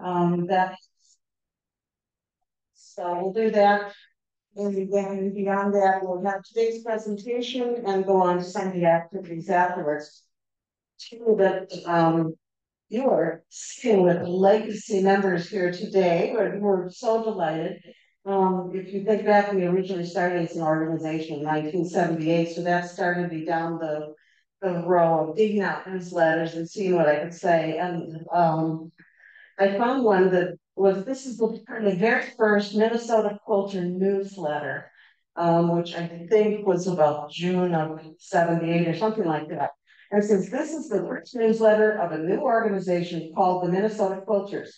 Um, that. So we'll do that. And then beyond that, we'll have today's presentation and go on to some of the activities afterwards. Two that, um, you are seeing with legacy members here today, we're, we're so delighted. Um, if you think back, we originally started as an organization in nineteen seventy-eight, so that started me down the. The row of digging out newsletters and seeing what I could say, and, um. I found one that was, this is the, the very first Minnesota Quilter newsletter. Um, which I think was about June of seventy-eight or something like that. And says, this is the first newsletter of a new organization called the Minnesota Quilters.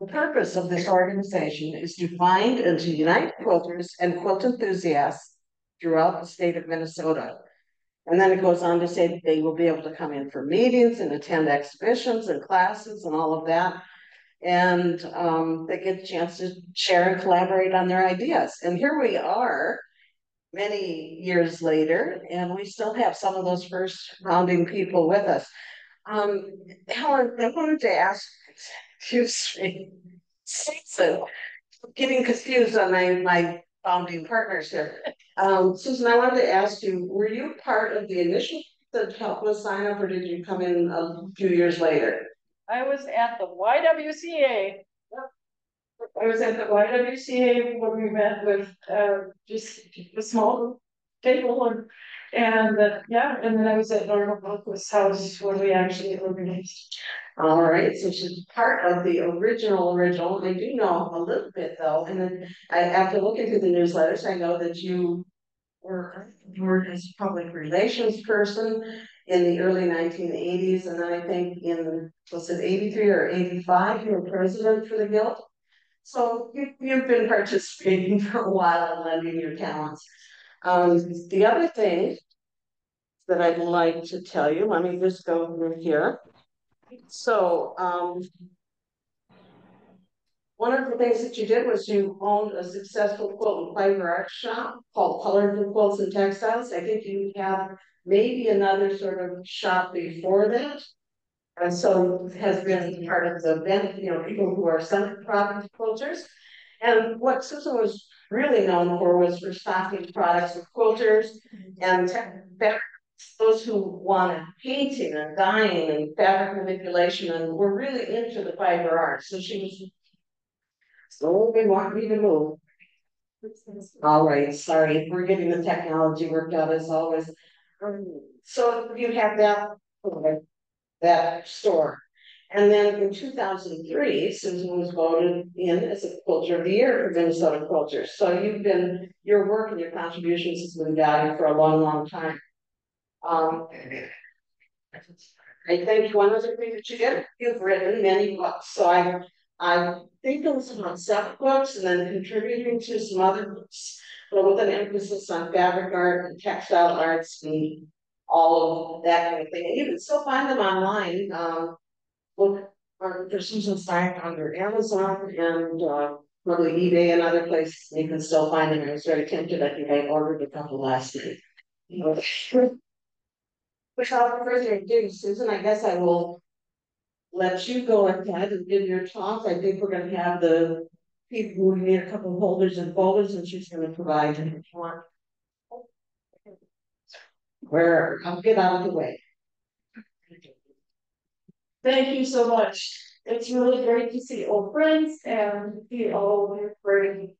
The purpose of this organization is to find and to unite quilters and quilt enthusiasts throughout the state of Minnesota. And then it goes on to say that they will be able to come in for meetings and attend exhibitions and classes and all of that. And um, they get a chance to share and collaborate on their ideas. And here we are many years later, and we still have some of those first founding people with us. Um, Helen, I wanted to ask, me, Susan, getting confused on my, my founding partners here. Um, Susan, I wanted to ask you, were you part of the initial that helped us sign up, or did you come in a few years later? I was at the YWCA. I was at the YWCA when we met with, uh, just a small table and, and, uh, yeah, and then I was at Norma Buck's house when we actually organized. All right, so she's part of the original original. I do know a little bit though, and then I, after looking through the newsletters, I know that you were, were as public relations person in the early nineteen eighties, and then I think in, was it eighty-three or eighty-five, you were president for the guild? So you, you've been participating for a while and lending your talents. Um, the other thing that I'd like to tell you, let me just go over here. So, um, one of the things that you did was you owned a successful quilt and fiber art shop called Colorful Quilts and Textiles. I think you have maybe another sort of shop before that. And so has been part of the event, you know, people who are semi-product quilters. And what Susan was really known for was for stocking products with quilters and those who wanted painting and dyeing and fabric manipulation and were really into the fiber arts. So she was slowly wanting me to move. All right, sorry, we're getting the technology worked out as always. So you have that, that store. And then in two thousand three, Susan was voted in as a quilter of the year for Minnesota quilters. So you've been, your work and your contributions has been valued for a long, long time. Um. I think one of the things that you did, you've written many books, so I, I think it was about seven books and then contributing to some other books. But with an emphasis on fabric art and textile arts and all of that kind of thing, and you can still find them online, um. Look, for for Susan Stein under Amazon and, uh, probably eBay and other places, you can still find them, I was very tempted, I think I ordered a couple last night. Without further ado, Susan, I guess I will. Let you go ahead and give your talk. I think we're gonna have the people who need a couple of holders and folders and she's gonna provide them if you want. Where, I'll get out of the way. Thank you so much. It's really great to see old friends and see all your great.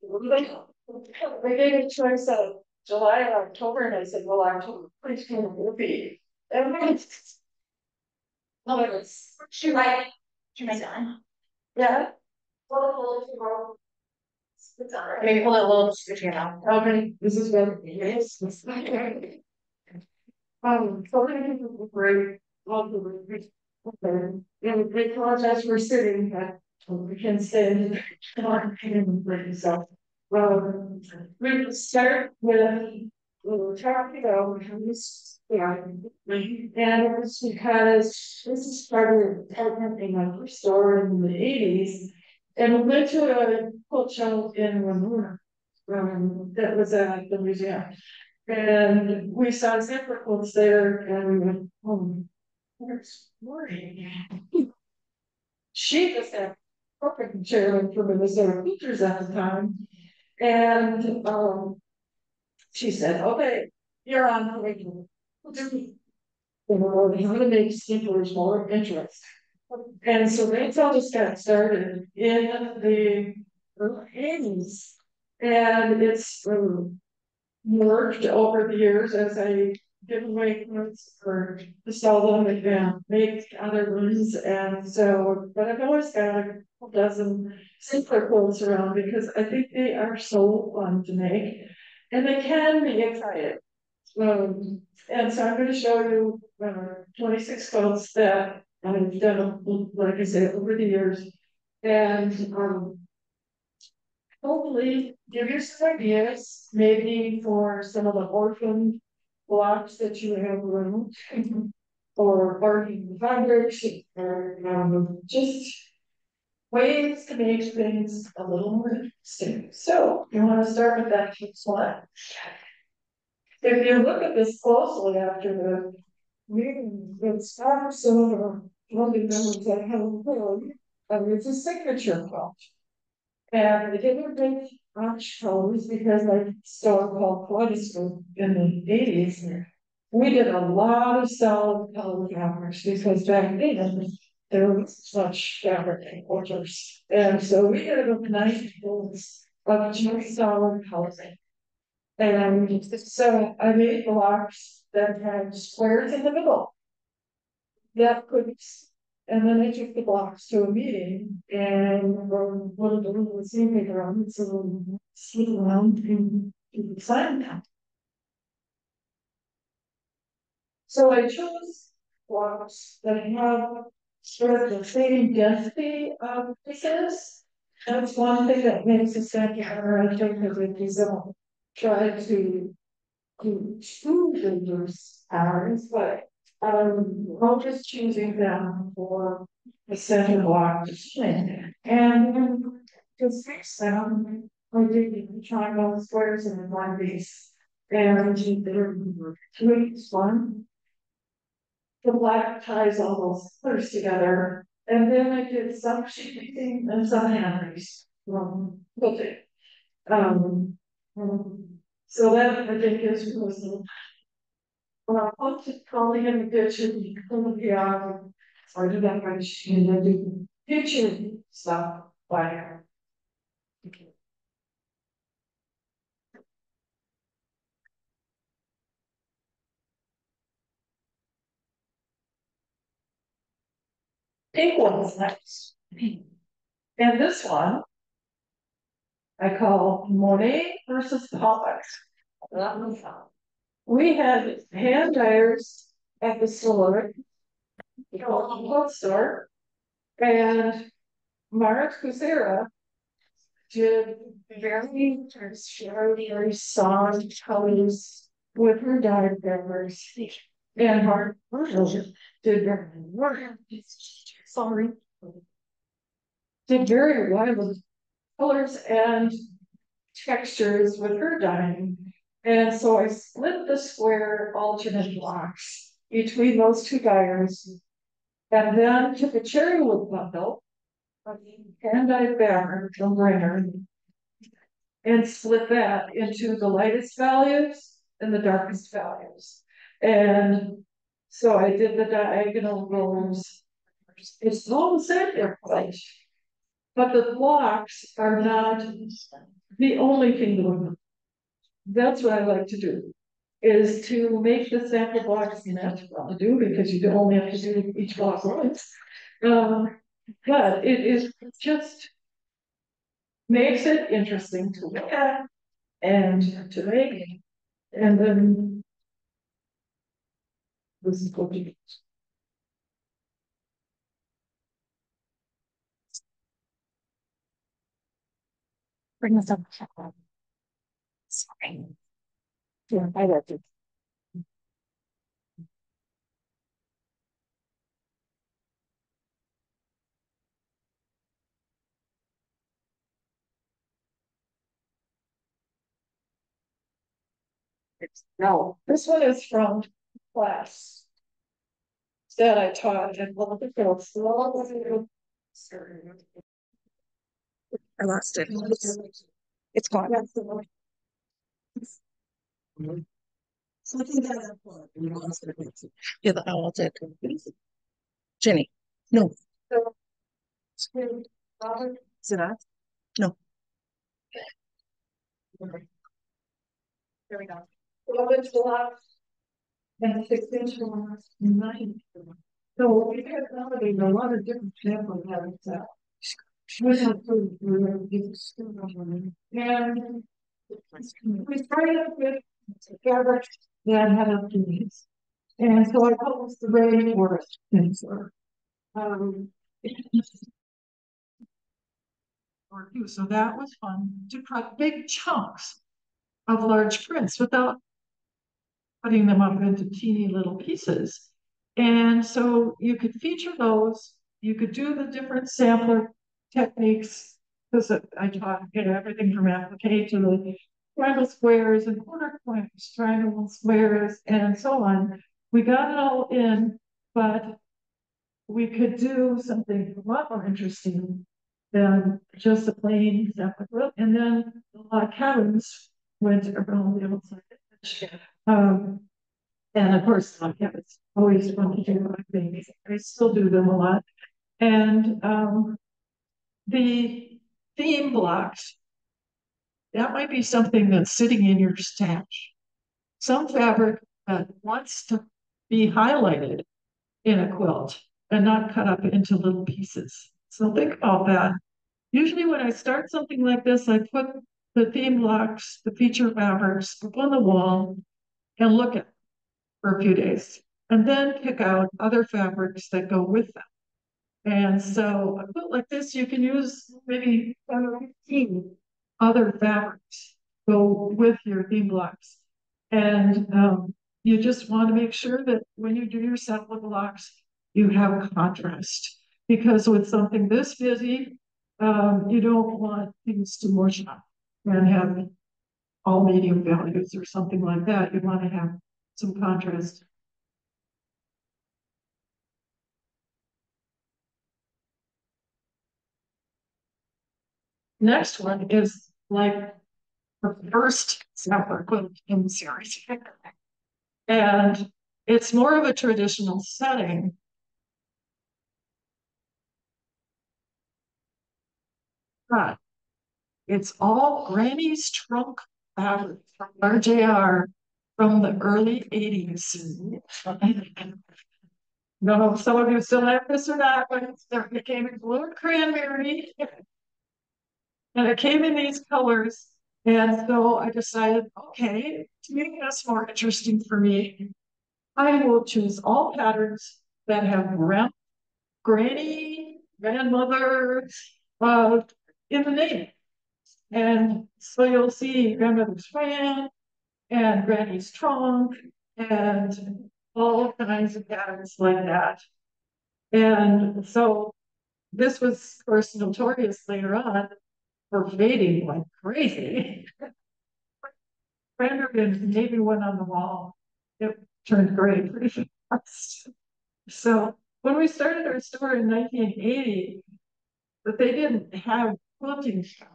They gave me a choice of July or October and I said, well, October, please can it be? And it's- No, oh, it was, she might, she might done. Yeah, Hold it, hold it tomorrow. Maybe hold it a little, switch it out. okay, this is good. This is. Um, so many people great. And we apologize for sitting, but we can stand. on and bring so. Um, we start with, talking about this, yeah. And it was because this is part of the started opening up a store in the eighties. And we went to show in Ramona. Um, that was at the museum. And we saw zipper there and we went, oh. There's Lori. She just said, perfect chairman for Minnesota teachers at the time. And, um, she said, okay, you're on the radio. You know, how to make speakers more interesting. And so that's how this got started in the eighties. And it's um, worked over the years as I give away notes or sell them and make other ones. And so, but I've always got a couple dozen simpler quotes around because I think they are so fun to make and they can be exciting. Um, and so I'm going to show you uh, 26 quotes that I've done, like I said, over the years. And um, hopefully give you some ideas, maybe for some of the orphan blocks that you have around. or bargaining vibration, or um, just ways to make things a little more interesting. So you want to start with that slide. If you look at this closely after the meeting, it's not so lovely members that have heard, and it's a signature quote. And it didn't make much shows because I store called Kaleidoscope in the eighties. We did a lot of solid color fabrics because back then there was such fabric importers. And so we did a nice bills of just solid housing. And so I made blocks that had squares in the middle. That could, and then I took the blocks to a meeting and one of the little senior around, so sit around and and sign them. So I chose blocks that have sort of the same density of pieces. That's one thing that makes a set think, because it is all try to do two vendors hours, but um, just choosing them for the center block display. And then to fix them, I did triangle squares and one base. And there were three one. The black ties all those colors together. And then I did some shading and some handles. Um, okay. Um, um, so that I think is personal. Well, I'm just calling in the kitchen, come here, or do that by machine, and do kitchen stuff by her. Pink one's next. And this one. I call Monet versus Pollock. We had hand dyers at the store. You know, clothes store. And Mara Kuzera did very, very, very soft colors with her fibers. And Mark did very, sorry. Did very well colors and textures with her dyeing. And so I split the square alternate blocks between those two dyers. And then took a Cherrywood bundle and dyed banner from Brenner and split that into the lightest values and the darkest values. And so I did the diagonal rows. It's all the same place. But the blocks are not the only thing. That's what I like to do, is to make the sample box blocks natural to do because you only have to do each block once. Um, but it is just makes it interesting to look at and to make. And then this is what you Bring this up. Sorry. Yeah, I love it. No, this one is from class. That I taught and one of the girls. I lost it. It's gone. So I think that's important. Yeah, the owl did. Jenny, no, it on? No. There we go. Twelve inch blocks. And six inch ones, nine. So we have nowadays a lot of different samples sample habitat. We have to, uh, get stuff on it. And. We started with fabric that had up to these. And so I published the rainforest or. Um. Or two, so that was fun to cut big chunks of large prints without putting them up into teeny little pieces. And so you could feature those, you could do the different sampler techniques. Because I taught, you know, everything from applique to the triangle squares and quarter points, triangle squares, and so on. We got it all in, but we could do something a lot more interesting than just a plain separate. And then a lot of cabins went around the outside. Um, and of course, like, yeah, always fun to do my things. I still do them a lot. And um, the theme blocks, that might be something that's sitting in your stash. Some fabric that wants to be highlighted in a quilt and not cut up into little pieces. So think about that. Usually when I start something like this, I put the theme blocks, the feature fabrics up on the wall and look at them for a few days and then pick out other fabrics that go with them. And so a quilt like this, you can use maybe 15 other fabrics go with your theme blocks. And um, you just want to make sure that when you do your sample blocks, you have contrast. Because with something this busy, um, you don't want things to mush up and have all medium values or something like that. You want to have some contrast. Next one is like the first sampler quilt in the series. And it's more of a traditional setting. But it's all Granny's trunk fabric from RJR from the early eighties. No, some of you still have this or not, but it came in blue cranberry. And it came in these colors. And so I decided, okay, to make this more interesting for me, I will choose all patterns that have grand, granny, grandmother, uh, in the name. And so you'll see grandmother's fan and granny's trunk and all kinds of patterns like that. And so this was of course notorious later on for fading like crazy. Vanderbilt maybe went on the wall. It turned gray pretty fast. So when we started our store in 1980, but they didn't have quilting showers.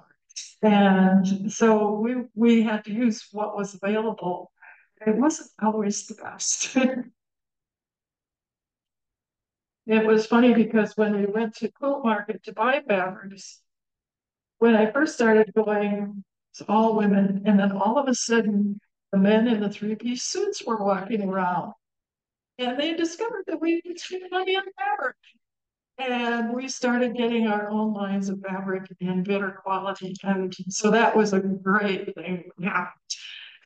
And so we we had to use what was available. It wasn't always the best. it was funny because when we went to quilt market to buy fabrics, when I first started going, it's all women, and then all of a sudden the men in the three-piece suits were walking around. And they discovered that we could spend money on fabric. And we started getting our own lines of fabric and better quality. And so that was a great thing. Yeah.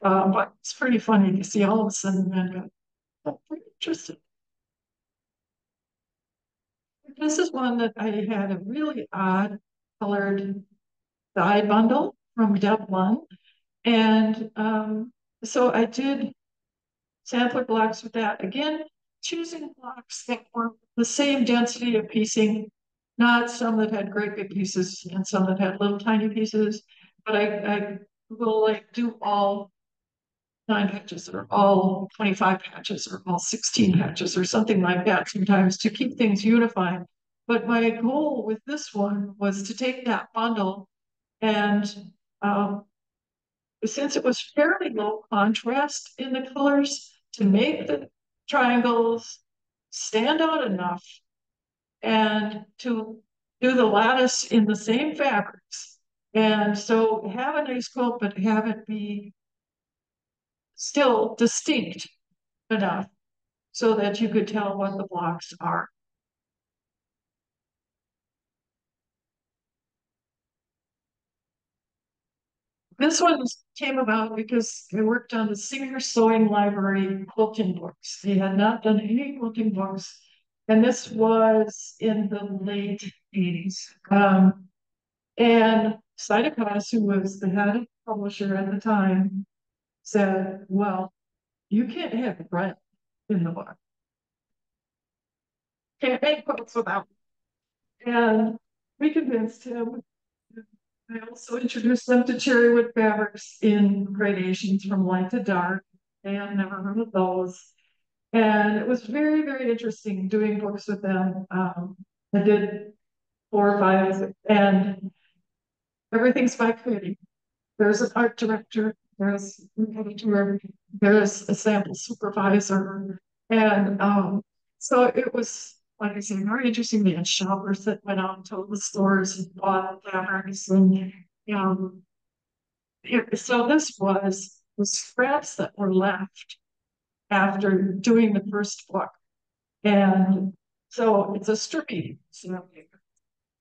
Uh, but it's pretty funny to see all of a sudden men got pretty interested. This is one that I had a really odd colored dye bundle from Deb One. And um, so I did sampler blocks with that. Again, choosing blocks that were the same density of piecing, not some that had great big pieces and some that had little tiny pieces, but I, I will like do all nine patches or all 25 patches or all 16 patches or something like that sometimes to keep things unified. But my goal with this one was to take that bundle And, um, since it was fairly low contrast in the colors to make the triangles stand out enough and to do the lattice in the same fabrics. And so have a nice quilt, but have it be still distinct enough so that you could tell what the blocks are. This one came about because I worked on the Singer Sewing Library quilting books. They had not done any quilting books. And this was in the late 80s. Um, and Sidecos, who was the head publisher at the time, said, Well, you can't have Brent in the book. Can't make quilts without. And we convinced him I also introduced them to cherrywood fabrics in gradations from light to dark. Had never heard of those. And it was very, very interesting doing books with them. Um, I did four or five, and everything's by committee. There's an art director, there's an editor, there's a sample supervisor. And um, so it was like I say, very interesting. They shoppers that went out to the stores and bought fabrics and um so this was the scraps that were left after doing the first book. And so it's a strippy so,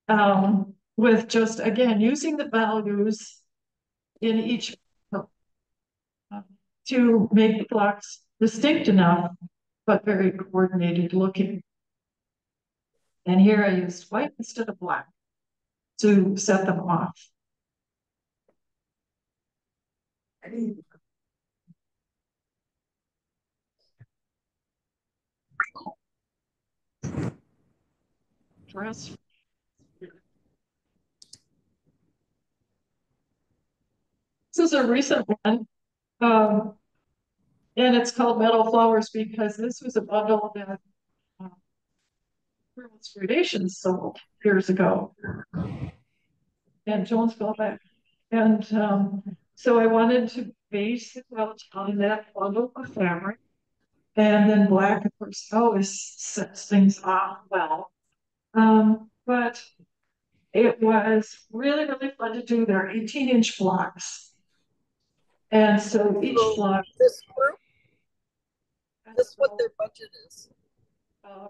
um, with just again using the values in each uh, to make the blocks distinct enough, but very coordinated looking. And here I used white instead of black to set them off. Dress. This is a recent one. Um, and it's called Meadow Flowers because this was a bundle that gradations sold years ago. And Jonesville back. And um, so I wanted to base it out on that bundle of fabric. And then black, of course, always sets things off well. Um, but it was really, really fun to do. They're 18 inch blocks. And so each block. This group, this what their budget is. Uh,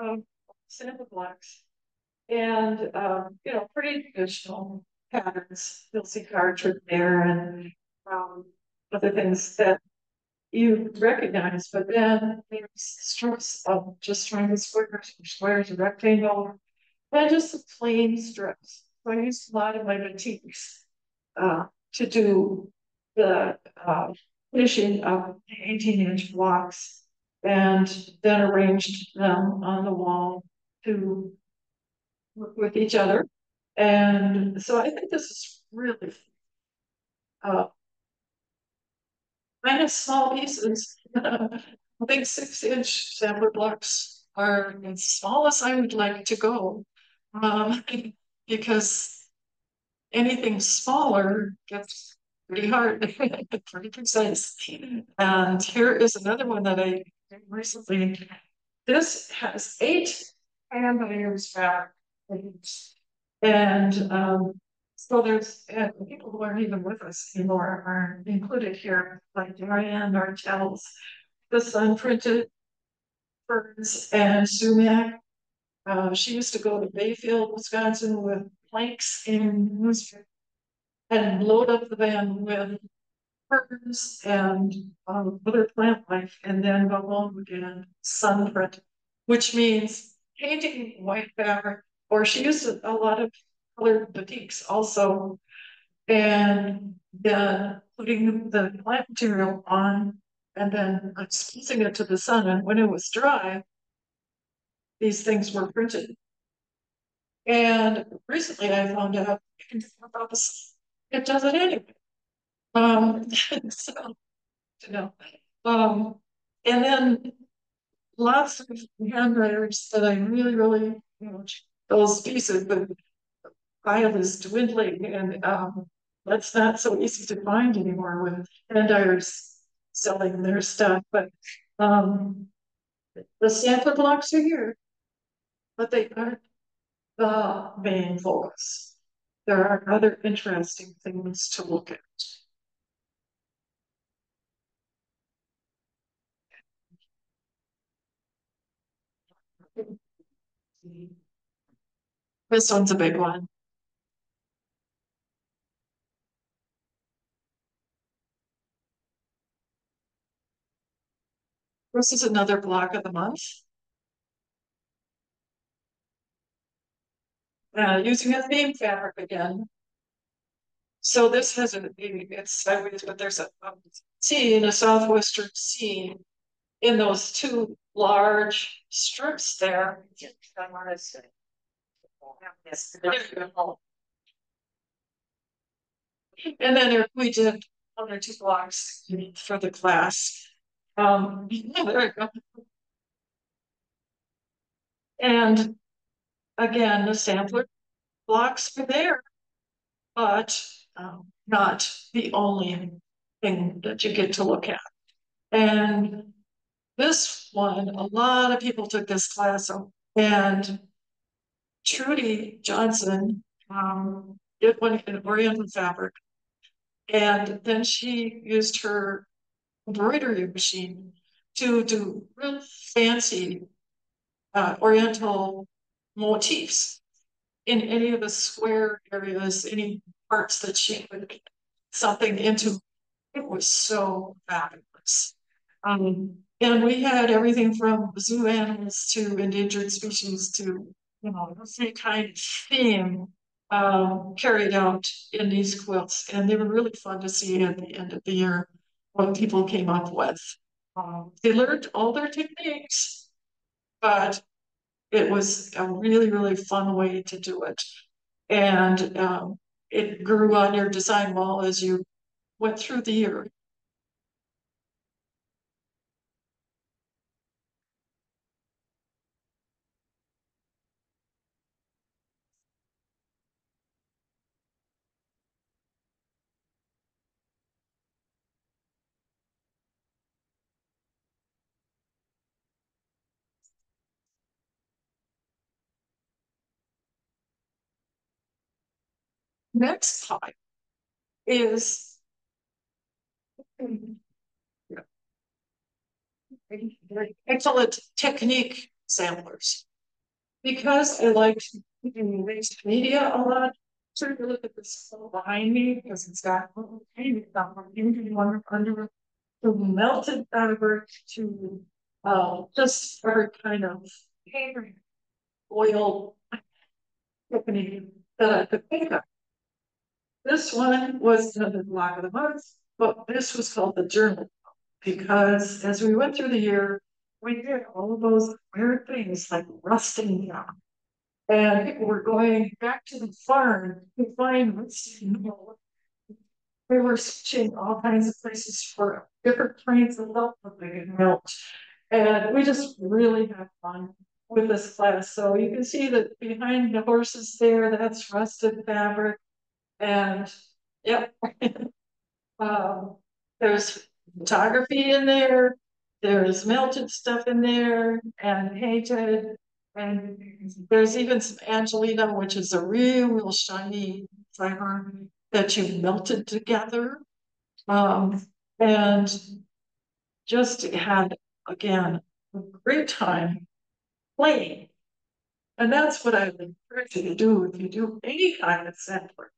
um, sample blocks and, um, you know, pretty traditional patterns. You'll see cartridge there and, um, other things that you recognize, but then there's strips of just triangle squares, squares, a rectangle, and just the plain strips. So I used a lot of my batiks uh, to do the uh, finishing of the 18 inch blocks and then arranged them on the wall to work with each other. And so I think this is really uh, kind of small pieces. I think six inch sampler blocks are as small as I would like to go um, because anything smaller gets pretty hard, pretty precise. And here is another one that I recently. This has eight hand layers back. And um, so there's and people who aren't even with us anymore are included here, like Diane Nartels, the sun printed ferns and sumac. Uh, she used to go to Bayfield, Wisconsin with planks in and load up the van with partners and um, other plant life, and then go home again, sunprint, which means painting white fabric, or she used a lot of colored batiks also, and then putting the plant material on and then exposing it to the sun. And when it was dry, these things were printed. And recently I found out it does it anyway. Um, so, you know, um, and then lots of handwriters that I really, really you know, those pieces, but pile is dwindling and, um, that's not so easy to find anymore with Endire's selling their stuff, but, um, the sample blocks are here, but they aren't the main focus. There are other interesting things to look at. This one's a big one. This is another block of the month. Uh, using a theme fabric again. So this has a, it's sideways, but there's a um, scene, a southwestern scene in those two large strips there. And then we did one or two blocks for the class. Um. And again, the sampler blocks are there. But um, not the only thing that you get to look at. And this one, a lot of people took this class and Trudy Johnson um, did one in Oriental fabric. And then she used her embroidery machine to do real fancy uh, Oriental motifs in any of the square areas, any parts that she put something into. It was so fabulous. Um, and we had everything from zoo animals to endangered species to, you know, the kind of theme um, carried out in these quilts. And they were really fun to see at the end of the year what people came up with. Um, they learned all their techniques, but it was a really, really fun way to do it. And um, it grew on your design wall as you went through the year. Next type is excellent technique samplers. Because I like mixed media a lot, sort of look at this behind me because it's got under the melted fabric to uh, just every kind of paper oil company that I could. This one was another block of the month, but this was called the journal because as we went through the year, we did all of those weird things like rusting down. And people were going back to the farm to find rusting metal. They were searching all kinds of places for different kinds of milk that they could melt. And we just really had fun with this class. So you can see that behind the horses there, that's rusted fabric. And yep. um, there's photography in there. There's melted stuff in there and painted. And there's even some Angelina, which is a real, real shiny fiber that you've melted together. Um, and just had, again, a great time playing. And that's what I would encourage you to do if you do any kind of sampler,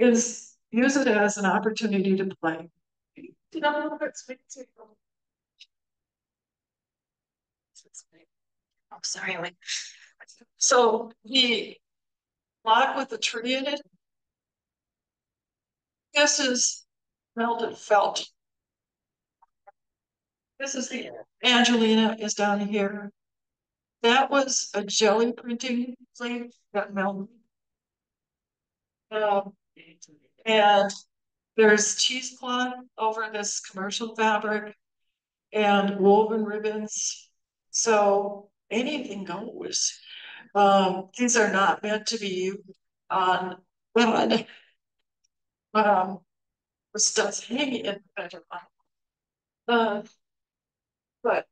is use it as an opportunity to play. I know that's Oh, sorry. So the block with the tree in it. This is melted felt. This is the Angelina is down here. That was a jelly printing plate that melted. Um, and there's cheesecloth over this commercial fabric and woven ribbons. So anything goes. Um, these are not meant to be on, on. Um, this does hang in better. Uh, but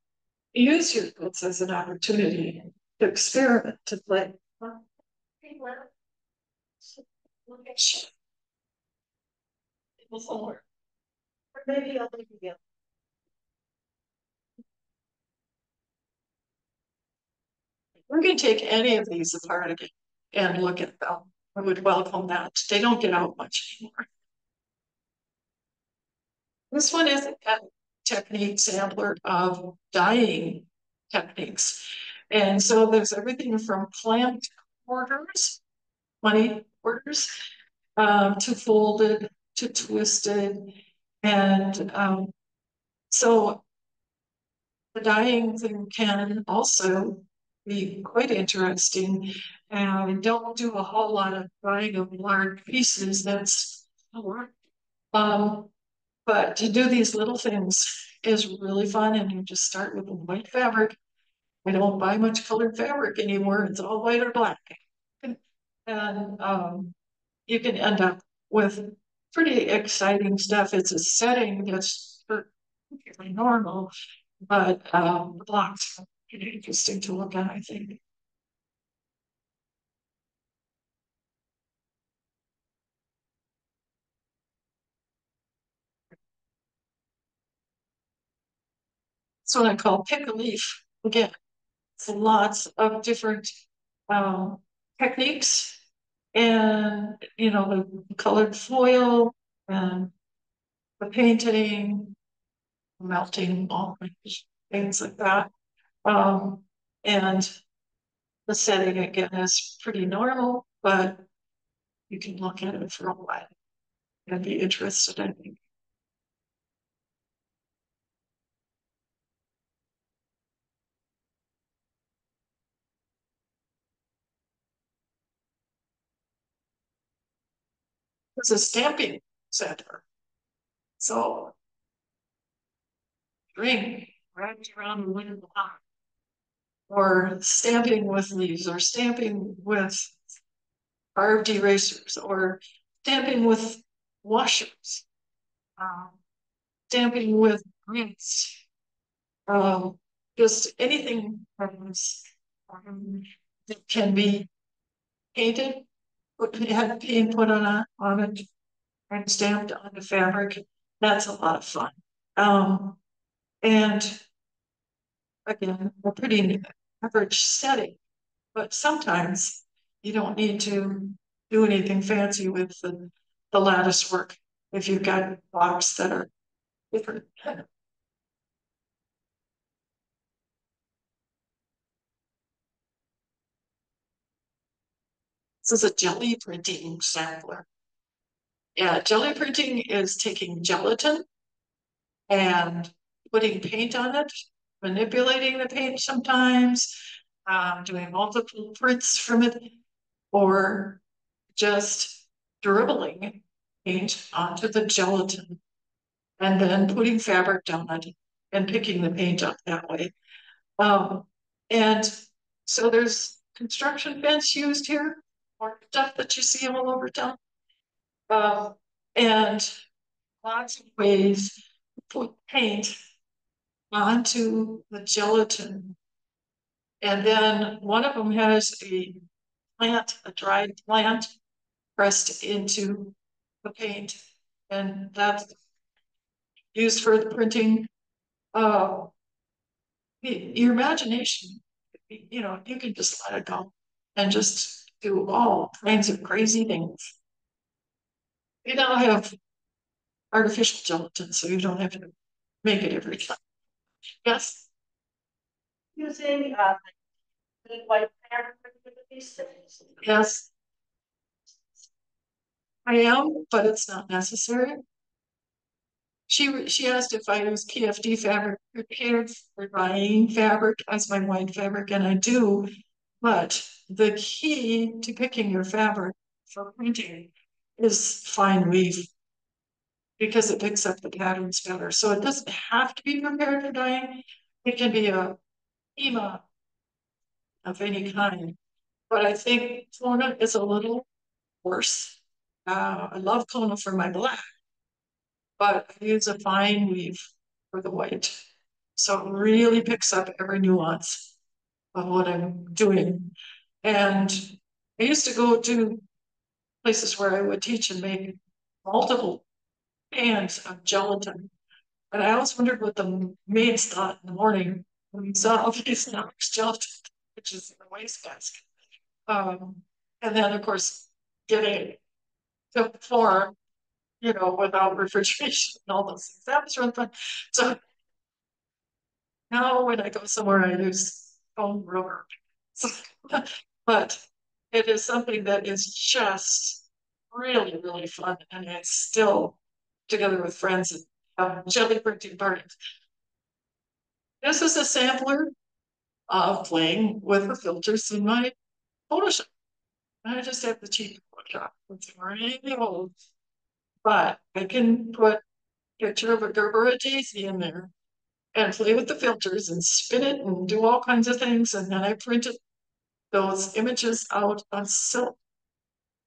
use your goods as an opportunity to experiment, to play. Before. Or maybe I'll leave you. We're gonna take any of these apart again and look at them. I would welcome that. They don't get out much anymore. This one is a technique sampler of dyeing techniques. And so there's everything from plant borders, money borders, um, to folded, to twisted. And um, so the dyeing thing can also be quite interesting. And don't do a whole lot of dyeing of large pieces. That's a lot. um, but to do these little things is really fun. And you just start with a white fabric. I don't buy much colored fabric anymore. It's all white or black. And um, you can end up with pretty exciting stuff. It's a setting that's perfectly normal, but um, the blocks are pretty interesting to look at, I think. It's what I call pick a leaf. Again, it's lots of different um, techniques and, you know, the colored foil and the painting, melting, all things like that. Um, and the setting again is pretty normal, but you can look at it for a while and be interested in it. It's a stamping center. So ring wrapped around the wooden block. Or stamping with leaves, or stamping with carved erasers, or stamping with washers, um, stamping with prints, um, just anything um, that can be painted put, had paint put on a, on it and stamped on the fabric. That's a lot of fun. Um, and again, a pretty average setting, but sometimes you don't need to do anything fancy with the, the lattice work if you've got blocks that are different. This is a jelly printing sampler. Yeah, jelly printing is taking gelatin and putting paint on it, manipulating the paint sometimes, um, doing multiple prints from it, or just dribbling paint onto the gelatin and then putting fabric down it and picking the paint up that way. Um, and so there's construction fence used here stuff that you see all over town. Um, and lots of ways to put paint onto the gelatin. And then one of them has a plant, a dried plant pressed into the paint. And that's used for the printing. Uh, your imagination, you know, you can just let it go and just do all kinds of crazy things. You now have artificial gelatin, so you don't have to make it every time. Yes? Using, uh, white fabric for these things. Yes. I am, but it's not necessary. She, she asked if I use PFD fabric prepared for dyeing fabric as my white fabric, and I do. But the key to picking your fabric for printing is fine weave because it picks up the patterns better. So it doesn't have to be prepared for dyeing. It can be a EMA of any kind. But I think Kona is a little worse. Uh, I love Kona for my black. But I use a fine weave for the white. So it really picks up every nuance of what I'm doing. And I used to go to places where I would teach and make multiple pans of gelatin. And I always wondered what the maids thought in the morning when we saw all these Knox gelatin, which is in the wastebasket. Um, and then, of course, getting to form, you know, without refrigeration and all those things. That was really fun. So now when I go somewhere, I use foam rubber. but it is something that is just really, really fun. And it's still together with friends and have jelly printing parties. This is a sampler of playing with the filters in my Photoshop. I just have the cheap Photoshop. It's really old. But I can put a picture of a Gerbera daisy in there and play with the filters and spin it and do all kinds of things. And then I printed those images out on silk.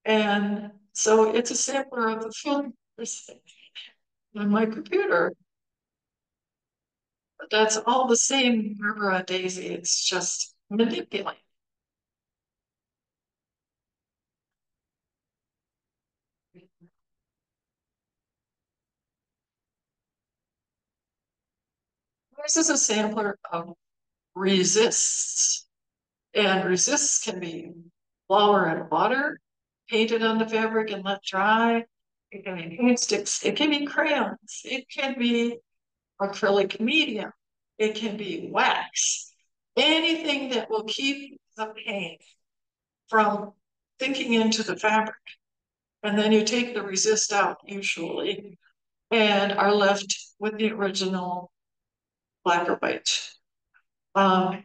And so it's a sampler of the film on my computer. But that's all the same Gerbera daisy. It's just manipulated. This is a sampler of resists. And resists can be flour and water painted on the fabric and let dry. It can be paint sticks, it can be crayons, it can be acrylic medium, it can be wax, anything that will keep the paint from sinking into the fabric. And then you take the resist out usually and are left with the original black or white. Um,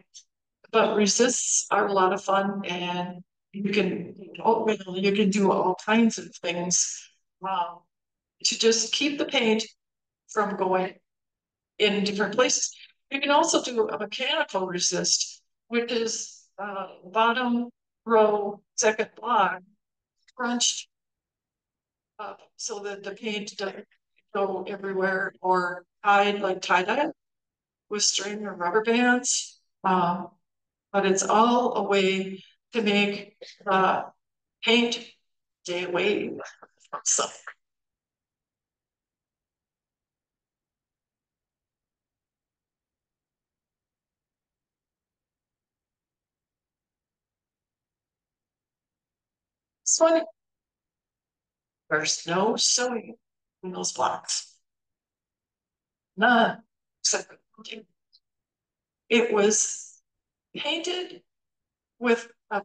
but resists are a lot of fun and you can oh, you can do all kinds of things um, to just keep the paint from going in different places. You can also do a mechanical resist, which is uh, bottom row, second block, crunched up so that the paint doesn't go everywhere or tied like tie dye with string or rubber bands. Um, but it's all a way to make uh, paint stay away from something. So there's no sewing in those blocks. None, except it was painted with a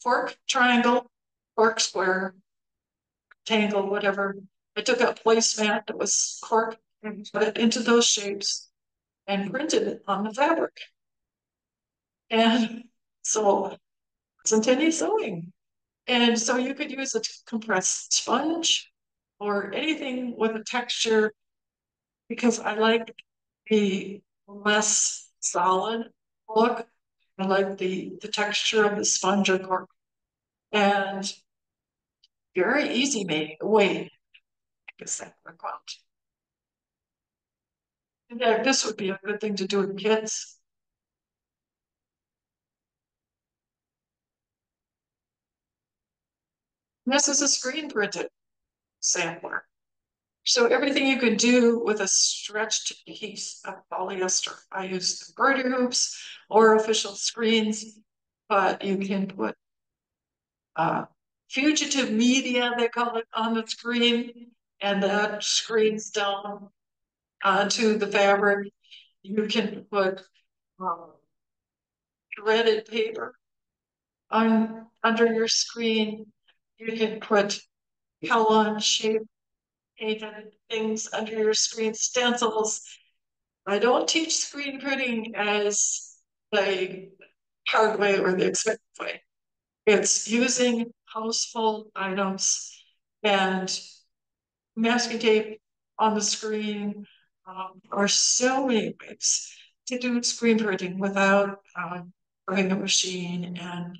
fork triangle, fork square, tangle, whatever. I took a placemat that was cork and put it into those shapes and printed it on the fabric. And so it's any sewing. And so you could use a compressed sponge or anything with a texture because I like the less solid look. I like the, the texture of the sponge or cork. And very easy made way because that work out. This would be a good thing to do with kids. This is a screen printed sampler. So everything you can do with a stretched piece of polyester. I use embroidery hoops or official screens, but you can put uh, fugitive media, they call it, on the screen, and that screens down onto the fabric. You can put um, threaded paper on under your screen. You can put Pellon shape painted things under your screen stencils. I don't teach screen printing as the hard way or the expensive way. It's using household items and masking tape on the screen um, are so many ways to do screen printing without um, a machine and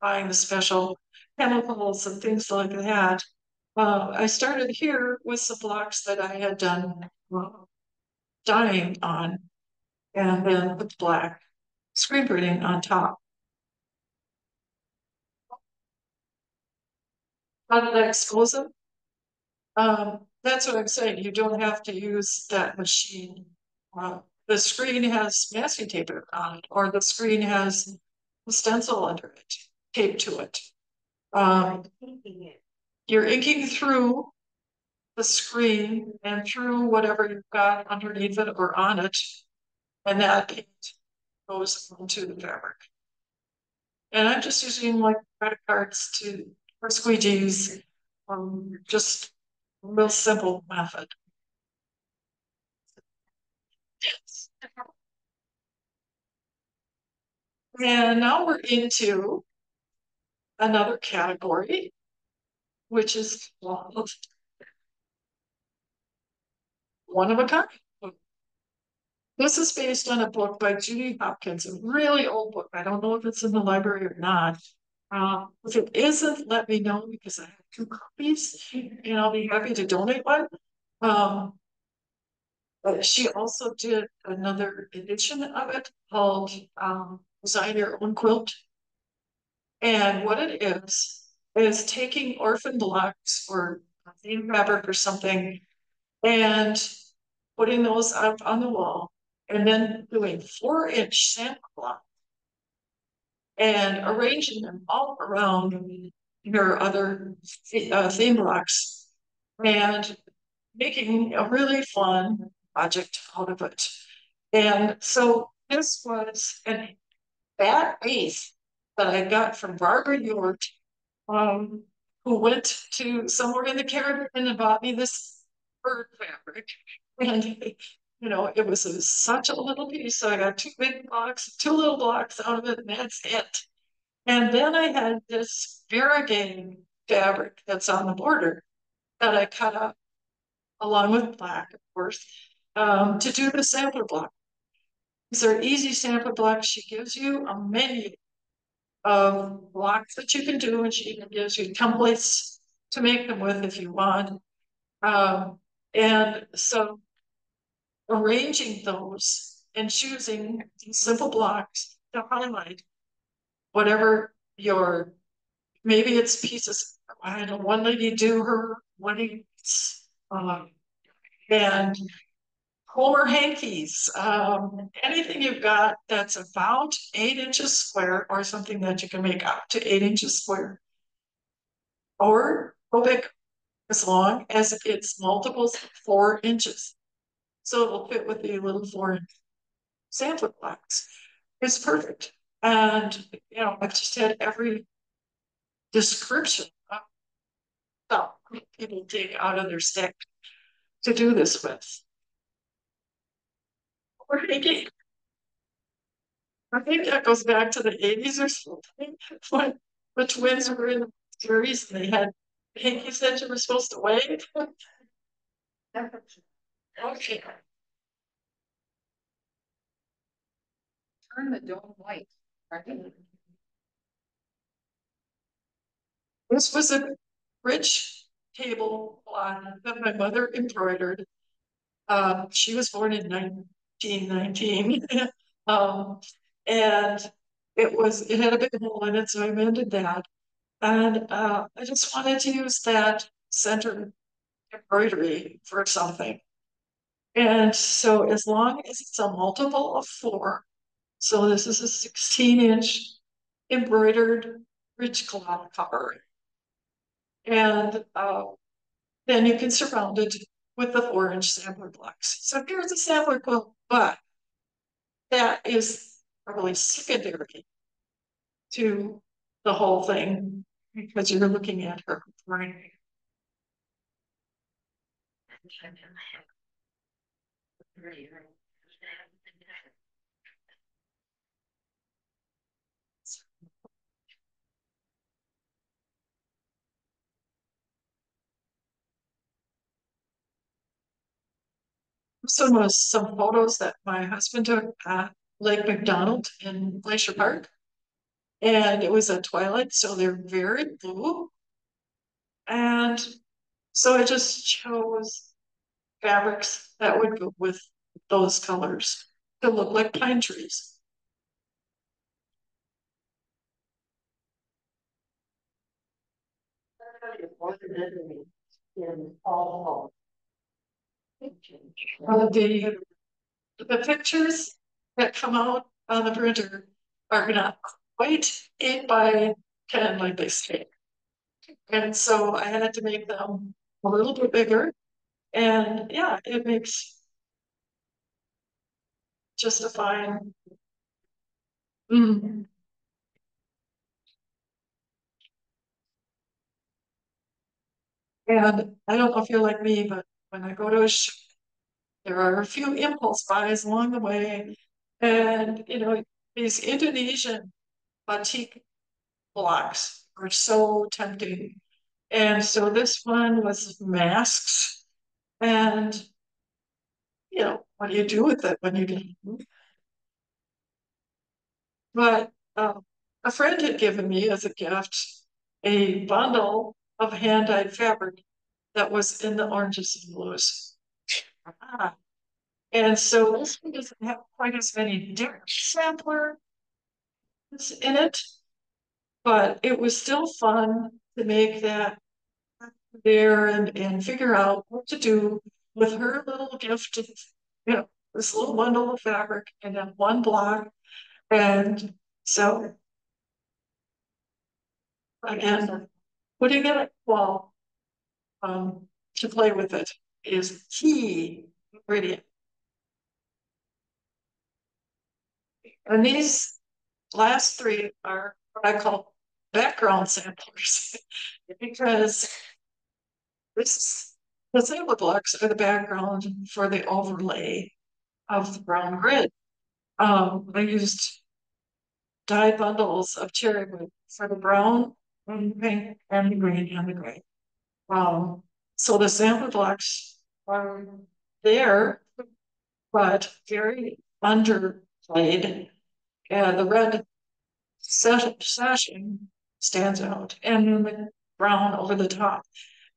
buying the special chemicals and things like that. Uh, I started here with some blocks that I had done uh, dyeing on and then put black screen printing on top. Did I expose? Um, that's what I'm saying. You don't have to use that machine. Uh, the screen has masking tape on it, or the screen has a stencil under it, taped to it. Um, you're inking through the screen and through whatever you've got underneath it or on it. And that paint goes onto the fabric. And I'm just using like credit cards to, or squeegees, um, just a real simple method. And now we're into another category, which is called one of a kind. This is based on a book by Judy Hopkins, a really old book. I don't know if it's in the library or not. Uh, if it isn't, let me know because I have two copies and I'll be happy to donate one. Um, she also did another edition of it called um, Design Your Own Quilt. And what it is, is taking orphan blocks or theme fabric or something and putting those up on the wall and then doing four inch sample block and arranging them all around your other uh, theme blocks and making a really fun project out of it. And so this was an bad base that I got from Barbara York, um, who went to somewhere in the Caribbean and bought me this bird fabric. And you know, it was a, such a little piece. So I got two big blocks, two little blocks out of it, and that's it. And then I had this variegated fabric that's on the border that I cut up along with black, of course, um, to do the sampler block. These are easy sampler blocks. She gives you a menu of blocks that you can do, and she even gives you templates to make them with if you want. Um, and so arranging those and choosing simple blocks to highlight whatever your maybe it's pieces I don't know, one lady do her weddings um, and Homer hankies, um, anything you've got that's about eight inches square or something that you can make up to eight inches square. Or go big as long as it's multiples of four inches. So it will fit with the little four inch sampler blocks. It's perfect. And, you know, I've just had every description of stuff people take out of their stick to do this with. We're thinking, I think that goes back to the 80s or something when the twins were in the series and they had hankies said you were supposed to wave. Okay. Turn the dome white. right? This was a rich table cloth that my mother embroidered. Um, she was born in nineteen nineteen. um, and it was, it had a big hole in it, so I mended that. And, uh, I just wanted to use that center embroidery for something. And so as long as it's a multiple of four, so this is a sixteen inch embroidered rich cloth cover. And uh, then you can surround it with the four inch sampler blocks. So here's a sampler quilt, but that is probably secondary to the whole thing because you're looking at her brain. Some was some photos that my husband took at Lake McDonald in Glacier Park. And it was at twilight, so they're very blue. And so I just chose fabrics that would go with those colors to look like pine trees. In all. Uh, the, the pictures that come out on the printer are not quite eight by ten like they say. And so I had to make them a little bit bigger. And yeah, it makes just a fine. Mm. And I don't know if you're like me, but when I go to a show, there are a few impulse buys along the way. And, you know, these Indonesian batik blocks are so tempting. And so this one was masks. And, you know, what do you do with it when you get But um, a friend had given me as a gift a bundle of hand dyed fabric that was in the oranges and blues. Ah. And so this one doesn't have quite as many different sampler in it, but it was still fun to make that there and, and figure out what to do with her little gift of, you know, this little bundle of fabric and then one block. And so again, putting it well um, to play with it is key ingredient. And these last three are what I call background samplers because this the sample blocks are the background for the overlay of the brown grid. Um, I used dyed bundles of Cherrywood for the brown and the pink and the green and the gray. Um, so the sample blocks are there, but very underplayed. And the red sashing stands out, and then the brown over the top.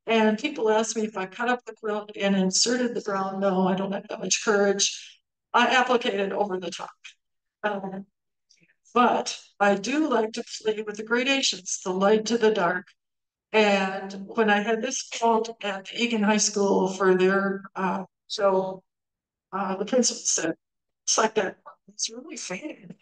And people ask me if I cut up the quilt and inserted the brown. No, I don't have that much courage. I applicated over the top. Um, but I do like to play with the gradations, the light to the dark. And when I had this quilt at Eagan High School for their uh, show, uh, the principal said, it's like that. It's really faded.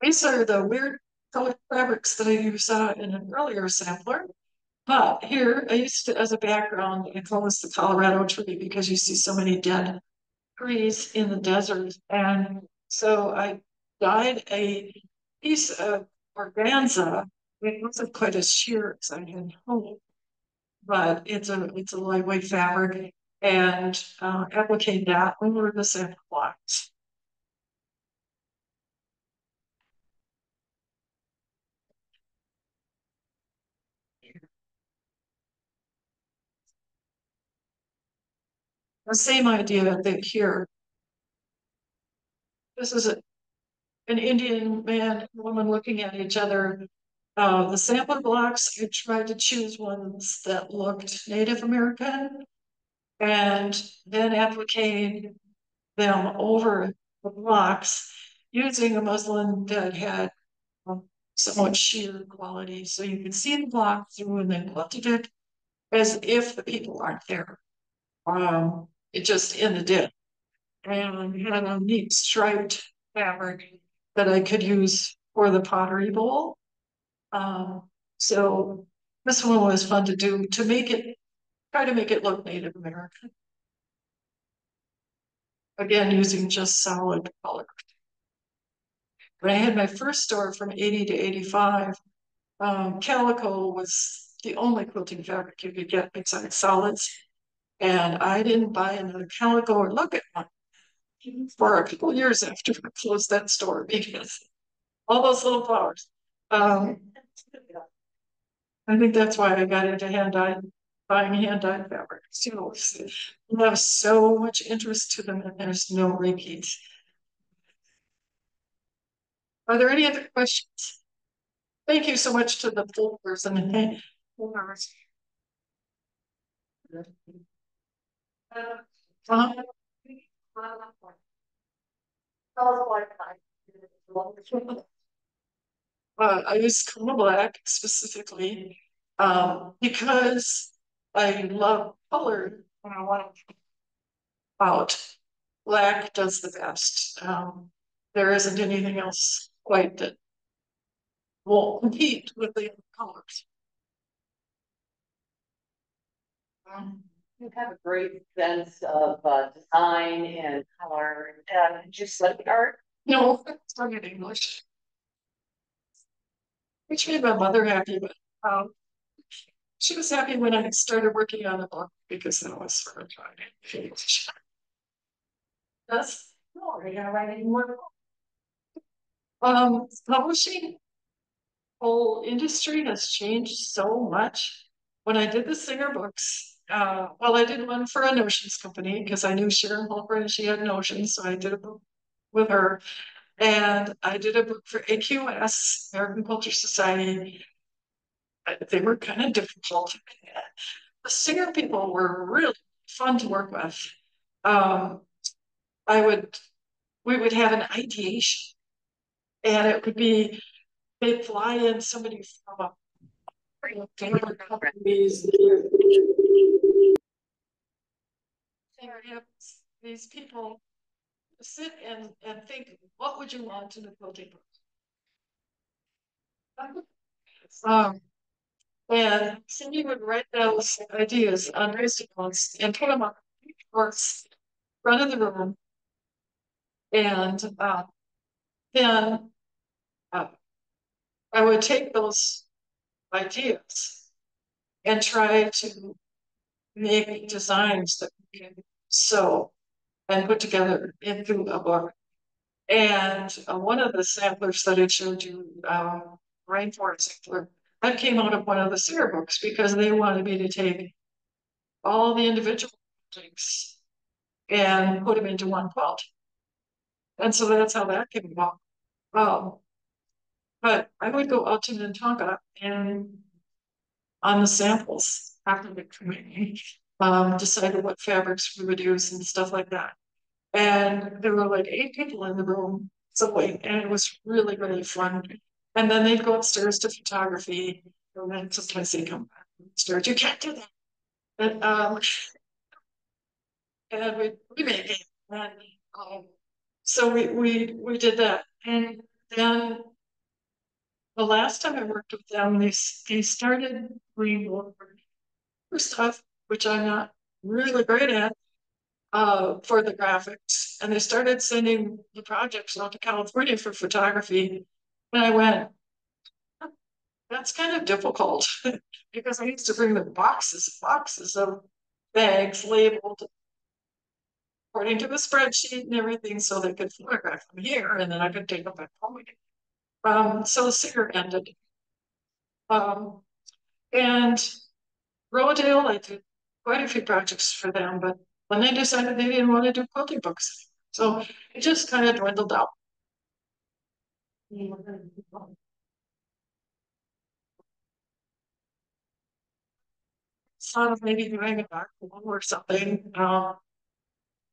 These are the weird colored fabrics that I saw in an earlier sampler. But here, I used to, as a background, I call this the Colorado tree because you see so many dead trees in the desert. And so I dyed a piece of organza. It wasn't quite as sheer as I had hoped, but it's a it's a lightweight fabric and uh, applique that over the sample blocks. The same idea that here. This is a, an Indian man and woman looking at each other. Uh, the sampler blocks, I tried to choose ones that looked Native American and then applique them over the blocks using a muslin that had um, somewhat sheer quality. So you can see the block through and then quilted it as if the people aren't there. Um, it just in the dip. And had a neat striped fabric that I could use for the pottery bowl. Um, so this one was fun to do to make it, try to make it look Native American. Again, using just solid color. When I had my first store from 80 to 85, um, calico was the only quilting fabric you could get besides solids. And I didn't buy another calico or look at one for a couple years after I closed that store because all those little flowers. Um, I think that's why I got into hand dyed buying hand dyed fabrics, you know, have so much interest to them and there's no repeats. Are there any other questions? Thank you so much to the full person and owners. Uh, Uh, I use Kona Black specifically, um, because I love color and I want to out. Black does the best. Um, there isn't anything else quite that will compete with the other colors. Um, You have a great sense of uh design and color, and you study art? No, it's not in English. Which made my mother happy, but um. She was happy when I started working on the book because that was sort of trying. Yes, No, are you gonna write any more? um, publishing. Whole industry has changed so much. When I did the Singer books, uh, well, I did one for a notions company because I knew Sharon Holker and she had notions, so I did a book with her. And I did a book for AQS, American Quilter's Society. Uh, They were kind of difficult. The Singer people were really fun to work with. Um, I would, we would have an ideation. And it would be, they'd fly in somebody from a. companies. And these people sit and, and think, what would you want in a quilting book? Um, and Cindy would write those ideas on notes and put them on boards, front of the room. And, uh, then, uh, I would take those ideas and try to make designs that we can sew and put together into a book. And uh, one of the samplers that I showed you, um, rainforest sampler, that came out of one of the Sear books because they wanted me to take all the individual things and put them into one quilt. And so that's how that came about. Um, but I would go out to Minnetonka and on the samples after the training, um, decided what fabrics we would use and stuff like that. And there were like eight people in the room, so and it was really, really fun. And then they'd go upstairs to photography, and then sometimes they come back upstairs, you can't do that. And, um, and we, we made it, and, um, so we, we, we did that, and then the last time I worked with them, they, they started reworking for stuff, which I'm not really great at, uh, for the graphics, and they started sending the projects out to California for photography. And I went, that's kind of difficult, because I used to bring them boxes, boxes of bags labeled according to the spreadsheet and everything, so they could photograph them here, and then I could take them back home again. Um, so the Singer ended. Um, and Rodale, I did quite a few projects for them, but when they decided they didn't want to do quilting books, so it just kind of dwindled out. Thought of maybe doing a back one or something, um.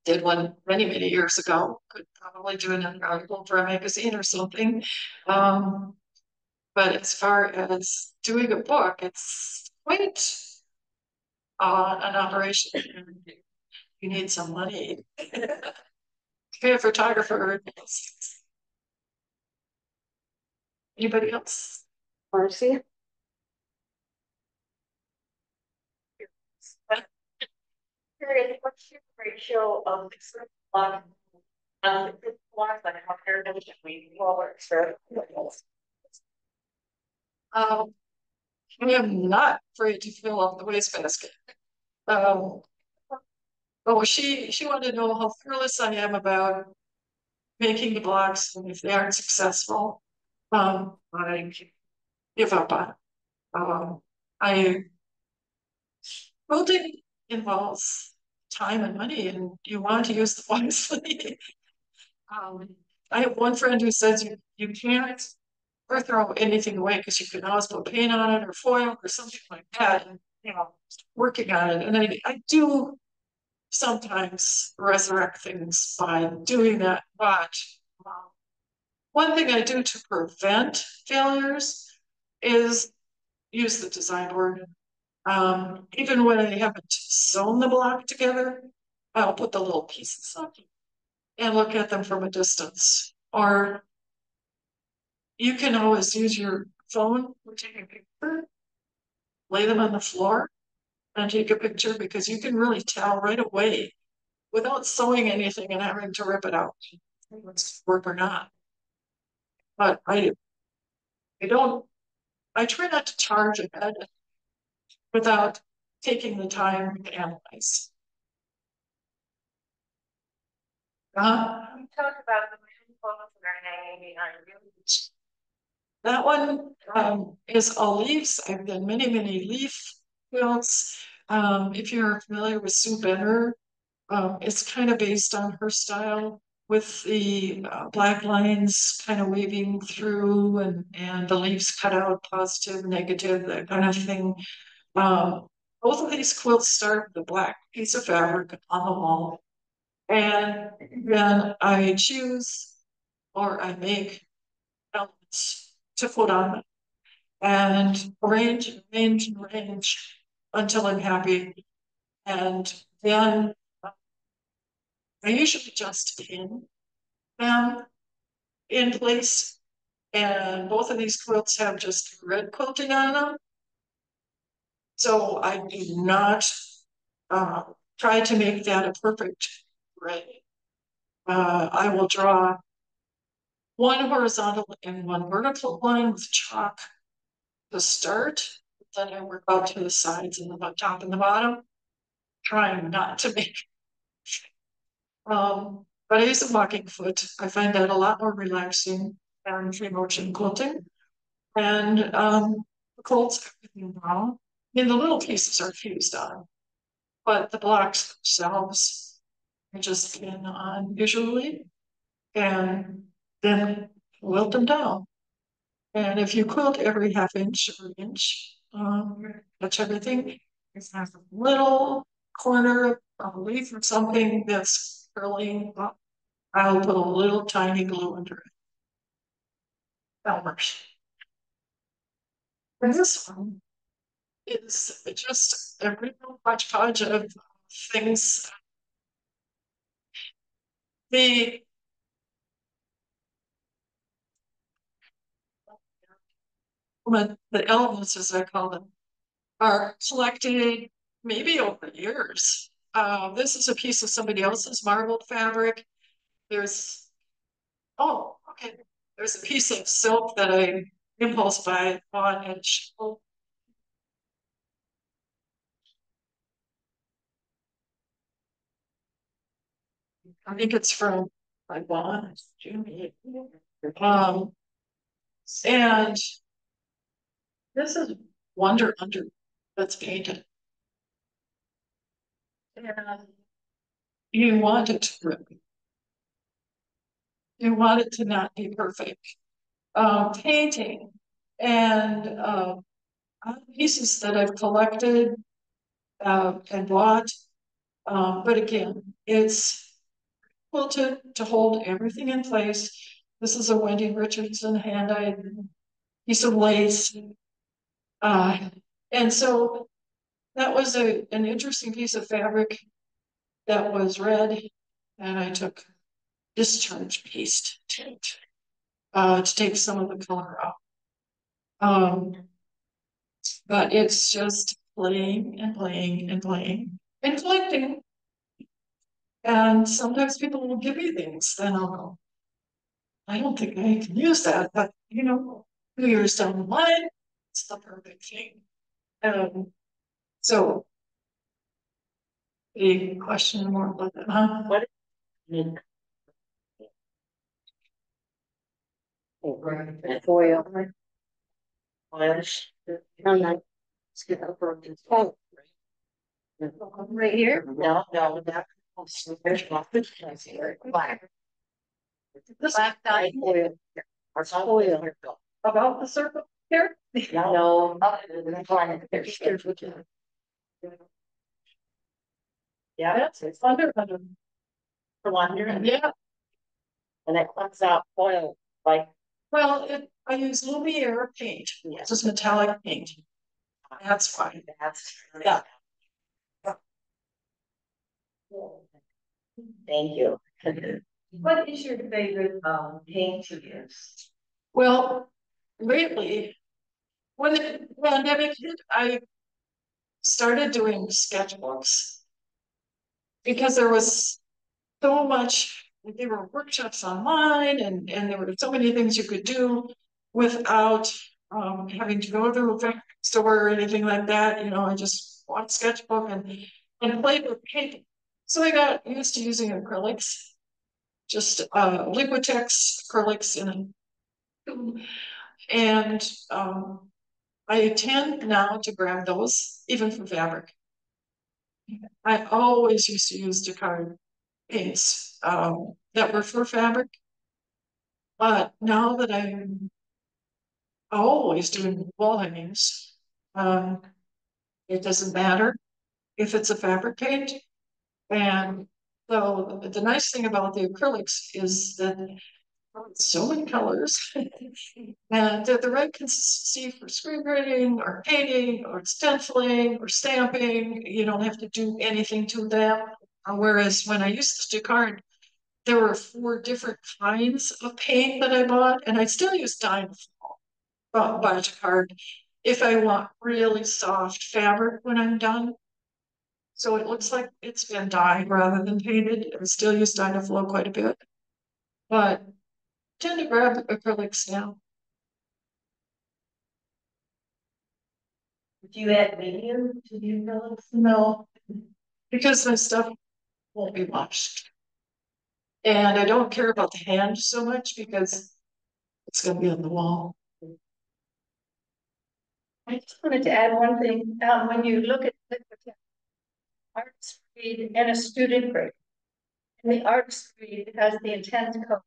Did one many, many years ago, could probably do another article for a magazine or something, um. But as far as doing a book, it's quite. Uh, an operation. You need some money. Pay a photographer. Anybody else? Marcy? Curious, what's your ratio of extra block? Um, blocks like how fair we all are? Um, I am not afraid to fill up the wastebasket. Um. Oh, she, she wanted to know how fearless I am about making the blocks and if they aren't successful. Um, I give up on. Um, I. quilting involves time and money and you want to use them wisely. Um, I have one friend who says you, you can't or throw anything away because you can always put paint on it or foil or something like that and, you know, working on it. And I, I do sometimes resurrect things by doing that, but um, one thing I do to prevent failures is use the design board. Um, even when I haven't sewn the block together, I'll put the little pieces up and look at them from a distance. Or you can always use your phone or take a picture, lay them on the floor and take a picture because you can really tell right away without sewing anything and having to rip it out. What's work or not. But I I don't I try not to charge ahead without taking the time to analyze. Uh, We talked about the are hanging behind you. That one um, is all leaves. I've done many, many leaf quilts. Um, if you're familiar with Sue Benner, um, it's kind of based on her style with the uh, black lines kind of waving through and, and the leaves cut out, positive, negative, that kind of thing. Um, both of these quilts start with a black piece of fabric on the wall. And then I choose or I make elements to them. And arrange, arrange, arrange until I'm happy. And then I usually just pin them in place. And both of these quilts have just red quilting on them. So I do not uh, try to make that a perfect red. Uh, I will draw one horizontal and one vertical line with chalk to start. Then I work out to the sides and the top and the bottom, trying not to make. Um, but I use a walking foot. I find that a lot more relaxing than free motion quilting. And um, the quilts everything brown. I mean, the little pieces are fused on, but the blocks themselves are just pin on visually, and then wilt them down. And if you quilt every half inch or inch, um, touch everything, it's has a little corner of a leaf or something that's curling up. I'll put a little tiny glue under it. That works. And this one is just a real hodgepodge of things. The the elements, as I call them, are collected maybe over years. Uh, this is a piece of somebody else's marbled fabric. There's, oh, okay. There's a piece of silk that I impulse buy on and show. I think it's from bond, Jimmy. Um, and this is Wonder Under that's painted. And you want it to rip. You want it to not be perfect. Um, painting and uh, pieces that I've collected uh, and bought. Um, but again, it's quilted to hold everything in place. This is a Wendy Richardson hand-dyed piece of lace. Uh, and so that was a, an interesting piece of fabric that was red, and I took discharge paste to uh, to take some of the color out. Um, but it's just playing and playing and playing and collecting. And sometimes people will give me things, then I'll go, I don't think I can use that, but you know, two years down the line, it's the perfect thing. Um, so a question more about that, huh? What? Foil. Oils. No, no. Let's get over to twelve. Right here? No, no, that. There's not good black. Black dye. About the circle here? No, there's. Yeah, it's under, under, for year, yeah, and it comes out oil, like, well, it, I use Lumiere paint, it's just metallic paint. That's why. that's. Yeah. Thank you. What is your favorite um paint to use? Well, lately, when the pandemic hit, I started doing sketchbooks. Because there was so much, there were workshops online and, and there were so many things you could do without um, having to go to a store or anything like that, you know, I just bought sketchbook and, and played with paint. So I got used to using acrylics, just uh, Liquitex acrylics in and um, I tend now to grab those, even for fabric. I always used to use Jacquard paints um, that were for fabric. But now that I'm always doing wall hangings, um, it doesn't matter if it's a fabric paint. And so the nice thing about the acrylics is that so many colors. and they're the right consistency for screen printing or painting or stenciling or stamping. You don't have to do anything to them. Uh, Whereas when I used to Jacquard, there were four different kinds of paint that I bought, and I still use by Jacquard if I want really soft fabric when I'm done. So it looks like it's been dyed rather than painted. I still use Dye-Na-Flow quite a bit. But tend to grab acrylics now. Do you add medium to the acrylics? No, because my stuff won't be washed. And I don't care about the hand so much because it's gonna be on the wall. I just wanted to add one thing, um, when you look at Liquitex, artist grade and a student grade. And the artist grade has the intense color.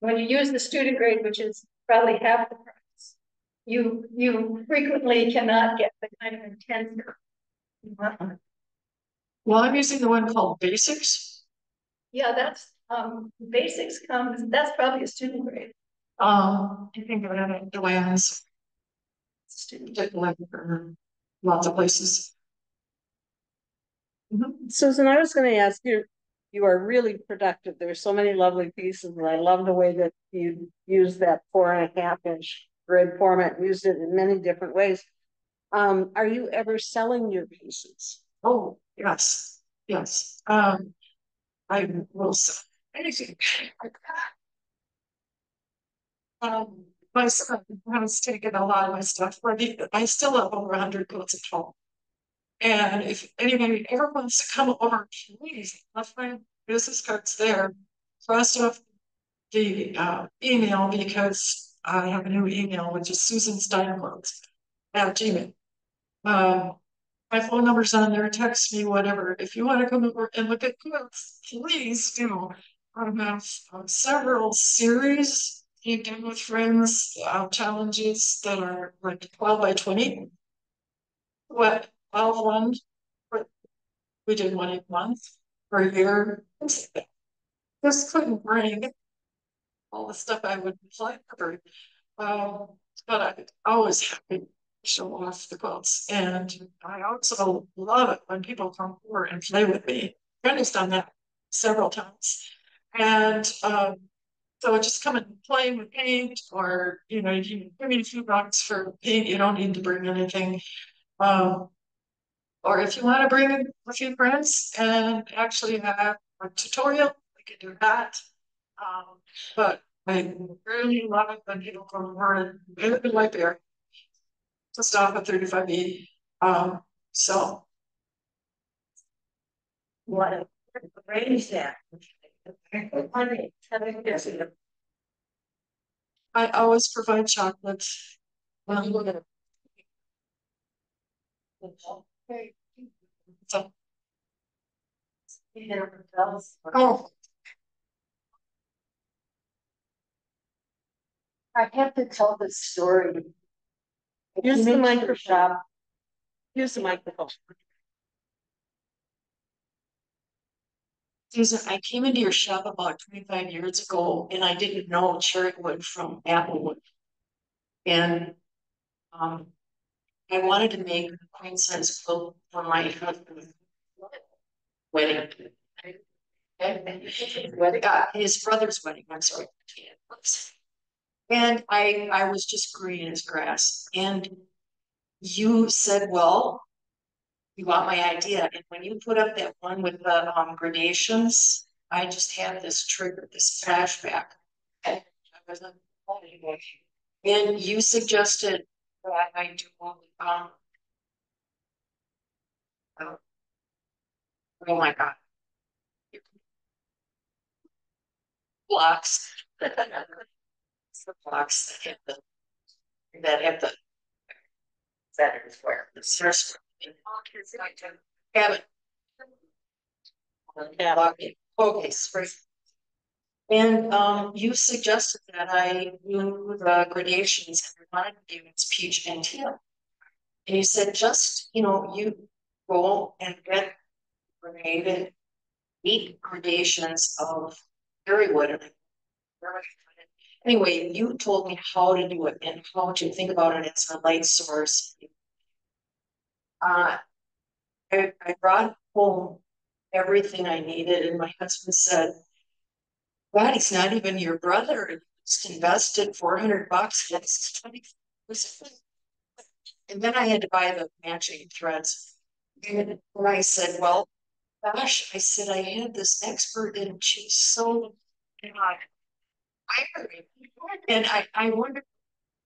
When you use the student grade, which is probably half the price, you, you frequently cannot get the kind of intense. color. Well, I'm using the one called Basics. Yeah, that's, um, basics comes, that's probably a student grade. Um, I think I have it the lands. Student. Take a look for lots of places. Susan, I was gonna ask you, you are really productive. There's so many lovely pieces and I love the way that you use that four and a half inch grid format, used it in many different ways. Um, are you ever selling your pieces? Oh, yes, yes, um. I will say anything. Um, my son has taken a lot of my stuff, but I still have over a hundred coats at home. And if anybody ever wants to come over, please, left my business cards there. Cross off the uh email because I have a new email, which is Susan Steinquote at Gmail. Um, my phone number's on there, text me, whatever. If you wanna come over and look at quotes, please do. I have uh, several series you do with friends, uh, challenges that are like twelve by twenty. What, twelve one, we did one a month for a year. Just couldn't bring all the stuff I would like for. Um, but I always happy to show off the quilts and I also love it when people come over and play with me. Brenda's done that several times. And um, so I just come and play with paint or, you know, you give me a few bucks for paint, you don't need to bring anything. Um, or if you want to bring a few friends and actually have a tutorial, we can do that. Um, but I really love it when people come over and they live in Whiteberry. Just stop at thirty-five E, um, so. What a range that. I always provide chocolate. Um, So. Oh. I have to tell this story. Here's the microphone. Here's the microphone. Susan, I came into your shop about twenty-five years ago and I didn't know cherrywood from applewood. And, um, I wanted to make a queen size quilt for my husband's wedding. Wedding, uh, his brother's wedding, I'm sorry. And I, I was just green as grass and you said, well, you want my idea, and when you put up that one with the um gradations, I just had this trigger, this flashback. And you suggested that I do um. Oh oh my god. Blocks. It's the blocks that have the, that have the. That is where the source. Have okay, spring. And um, you suggested that I do the gradations and to do it's peach and teal. And you said, just, you know, you go and get graded eight gradations of Cherrywood. and Anyway, you told me how to do it and how to think about it as a light source. Uh, I, I brought home everything I needed and my husband said, God, he's not even your brother. You Just invested four hundred bucks. That's twenty. And then I had to buy the matching threads. And I said, well, gosh, I said, I had this expert and she's so. God, I, and I, I wonder,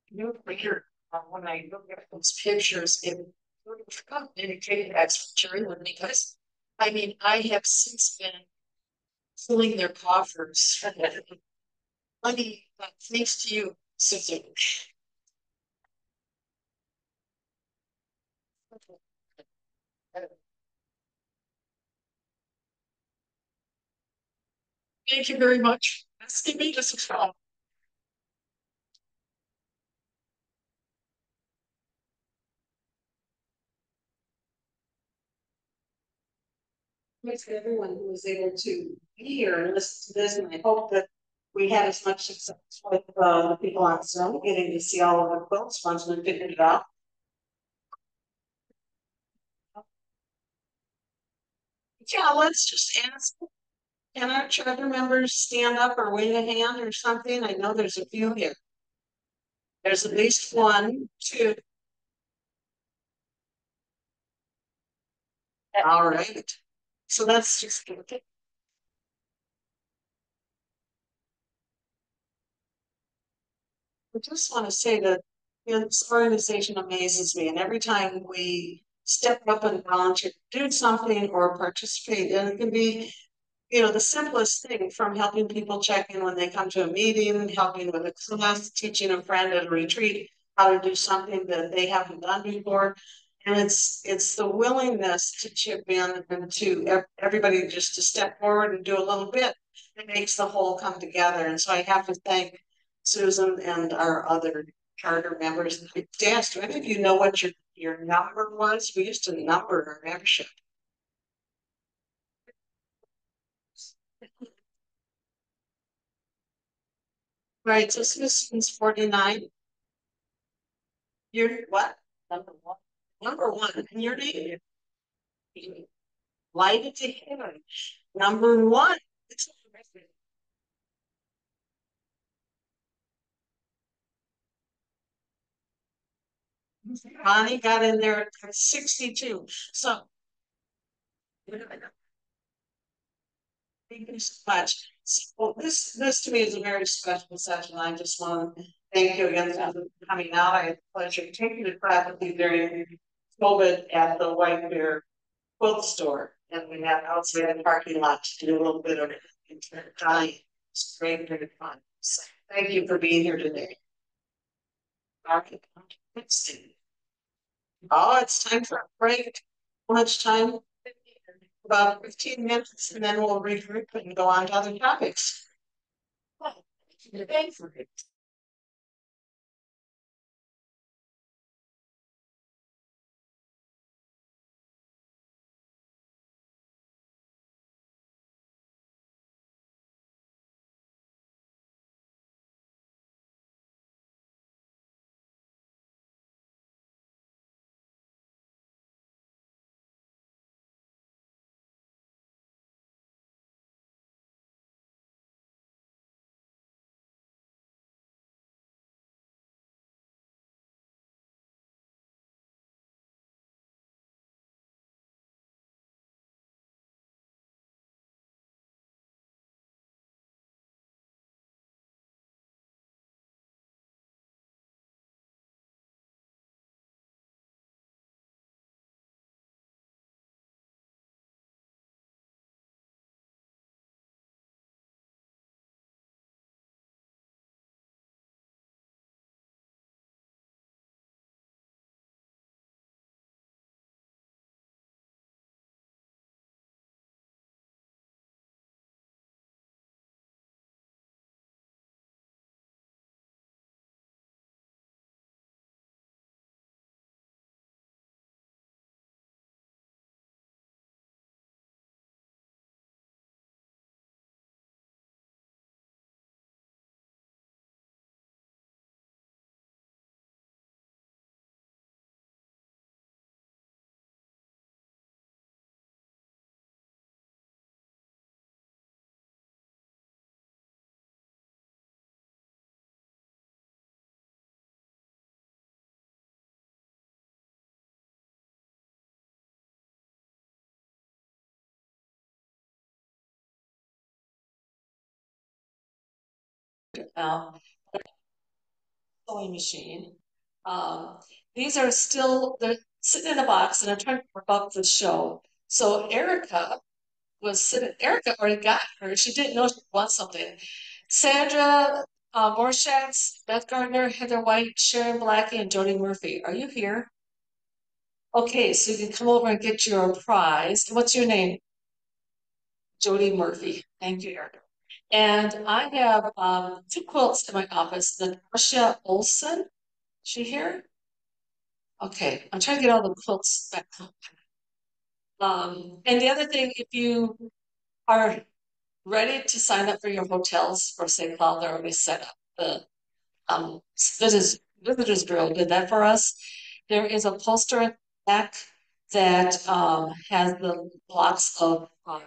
you know, later, uh, when I look at those pictures, it sort of dedicated expert Cherrywood because, I mean, I have since been filling their coffers. Money, thanks to you, Susan. Thank you very much. Asking me this is Thanks to everyone who was able to be here and listen to this, and I hope that we had as much success with uh the people on Zoom, getting to see all of the quilts once we figured it out. Yeah, let's just ask. Can our charter members stand up or wave a hand or something? I know there's a few here. There's at least one, two. All right, so that's just. Okay. I just want to say that, you know, this organization amazes me, and every time we step up and volunteer, to do something or participate, and it can be. You know, the simplest thing from helping people check in when they come to a meeting, helping with a class, teaching a friend at a retreat. How to do something that they haven't done before. And it's, it's the willingness to chip in and to everybody just to step forward and do a little bit. that makes the whole come together, and so I have to thank Susan and our other charter members. Dan, do any of you know what your, your number was? We used to number our membership. Right, so Susan's forty-nine. You're what? Number one. Number one, name? Lighted to heaven. Number one. Bonnie got in there at sixty-two, so. Thank you so much. So this, this to me is a very special session. I just want to thank you again for coming out. I had the pleasure of taking the faculty during COVID at the White Bear quilt store. And we had outside the parking lot to do a little bit of time. It's great, very fun. So thank you for being here today. Oh, it's time for a break. How much time? about fifteen minutes and then we'll regroup and go on to other topics. Thanks. Um, sewing machine. Um, these are still, they're sitting in a box and I'm trying to work out the show. So Erica was sitting, Erica already got her. She didn't know she wants something. Sandra uh, Borshaks, Beth Gardner, Heather White, Sharon Blackie, and Jody Murphy. Are you here? Okay, so you can come over and get your prize. What's your name? Jody Murphy. Thank you, Erica. And I have um, two quilts in my office. Natasha Olson, is she here? Okay, I'm trying to get all the quilts back. Um, and the other thing, if you are ready to sign up for your hotels for St. Cloud, they're already set up. The um, visitors, visitors bureau did that for us. There is a poster back that um, has the blocks of um,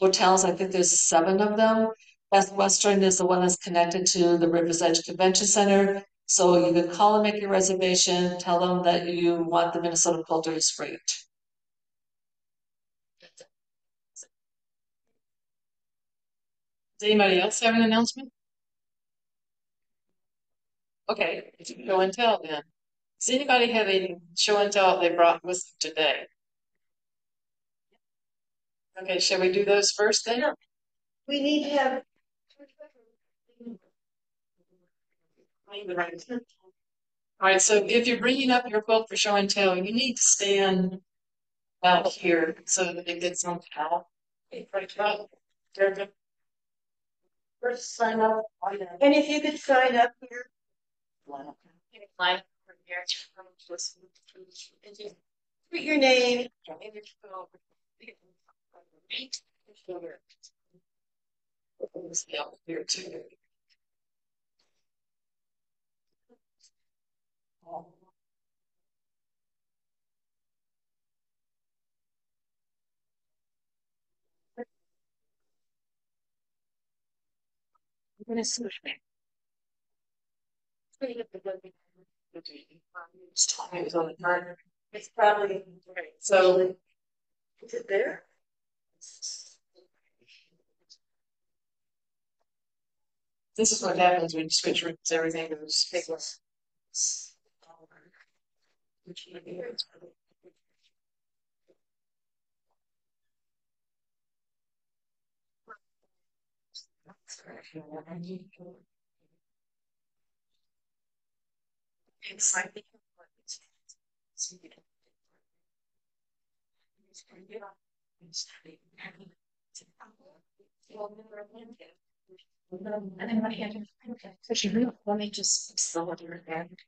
hotels. I think there's seven of them. Best Western is the one that's connected to the Rivers Edge Convention Center. So you can call and make your reservation, tell them that you want the Minnesota Quilters freight. Does anybody else have an announcement? Okay, show and tell then. Does anybody have a show and tell they brought with them today? Okay, shall we do those first then? We need to have. All right, so if you're bringing up your quilt for show and tell, you need to stand out here so that it gets on top. Right, right. Very good. First sign up, and if you could sign up here. Line up from here. Put your name, Here too. I'm gonna switch me. It's it's probably, Okay, so is it there? This is what happens when you switch rooms, everything goes. It's like. And then my hand. Let me just fix the other hand.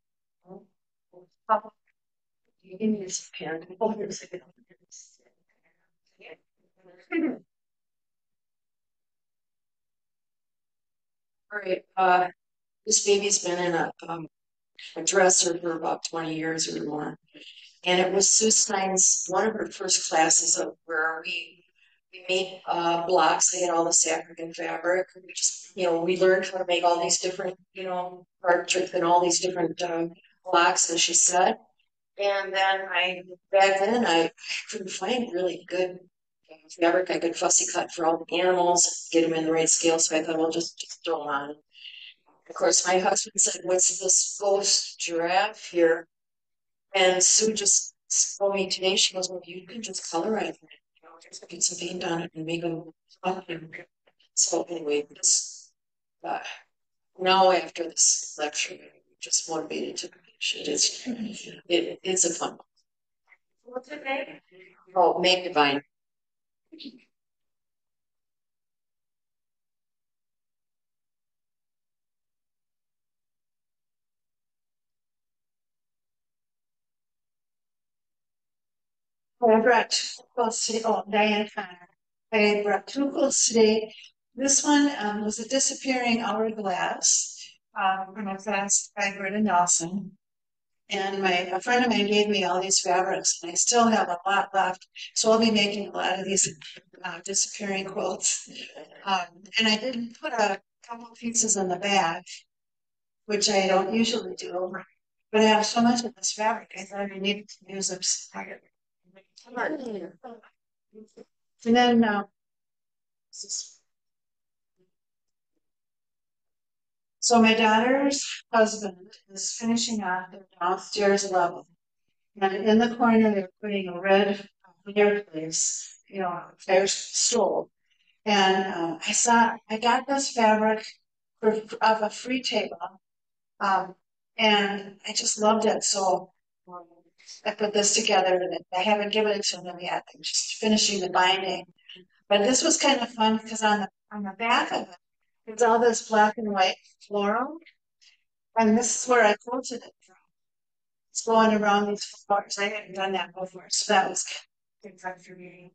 Give me this pen. Oh, here's a good one. All right, uh, this baby's been in a, um, a dresser for about twenty years or more. And it was Sue Stein's, one of her first classes of where we, we made, uh, blocks, they had all this African fabric. We just, you know, we learned how to make all these different, you know, art and all these different, um, blocks, as she said. And then I, back then, I couldn't find really good uh, fabric I could fussy cut for all the animals, get them in the right scale, so I thought, well, just, just throw them on. Of course, my husband said, what's this ghost giraffe here? And Sue just told me today, she goes, well, you can just colorize it, you know, just get some paint on it and make them up. So anyway, this, uh, now after this lecture, I'm just motivated to finish it. It's, it, it's a fun. one. What's it name? Oh, Meg Divine. I brought two quilts today. Oh, Diane. I brought two quilts today. This one um, was a disappearing hourglass um, from a class by Britta Nelson. And my a friend of mine gave me all these fabrics, and I still have a lot left. So I'll be making a lot of these uh, disappearing quilts. Um, and I didn't put a couple pieces in the back, which I don't usually do. But I have so much of this fabric, I thought I needed to use them. And then, uh, so my daughter's husband is finishing off their downstairs level. And in the corner, they're putting a red fireplace, you know, fire stove. And, uh, I saw, I got this fabric for, of a free table. Um, and I just loved it, so. I put this together and I haven't given it to them yet. I'm just finishing the binding. But this was kind of fun because on the, on the back of it, it's all this black and white floral. And this is where I quilted it from. It's going around these flowers. I hadn't done that before, so that was good fun for me.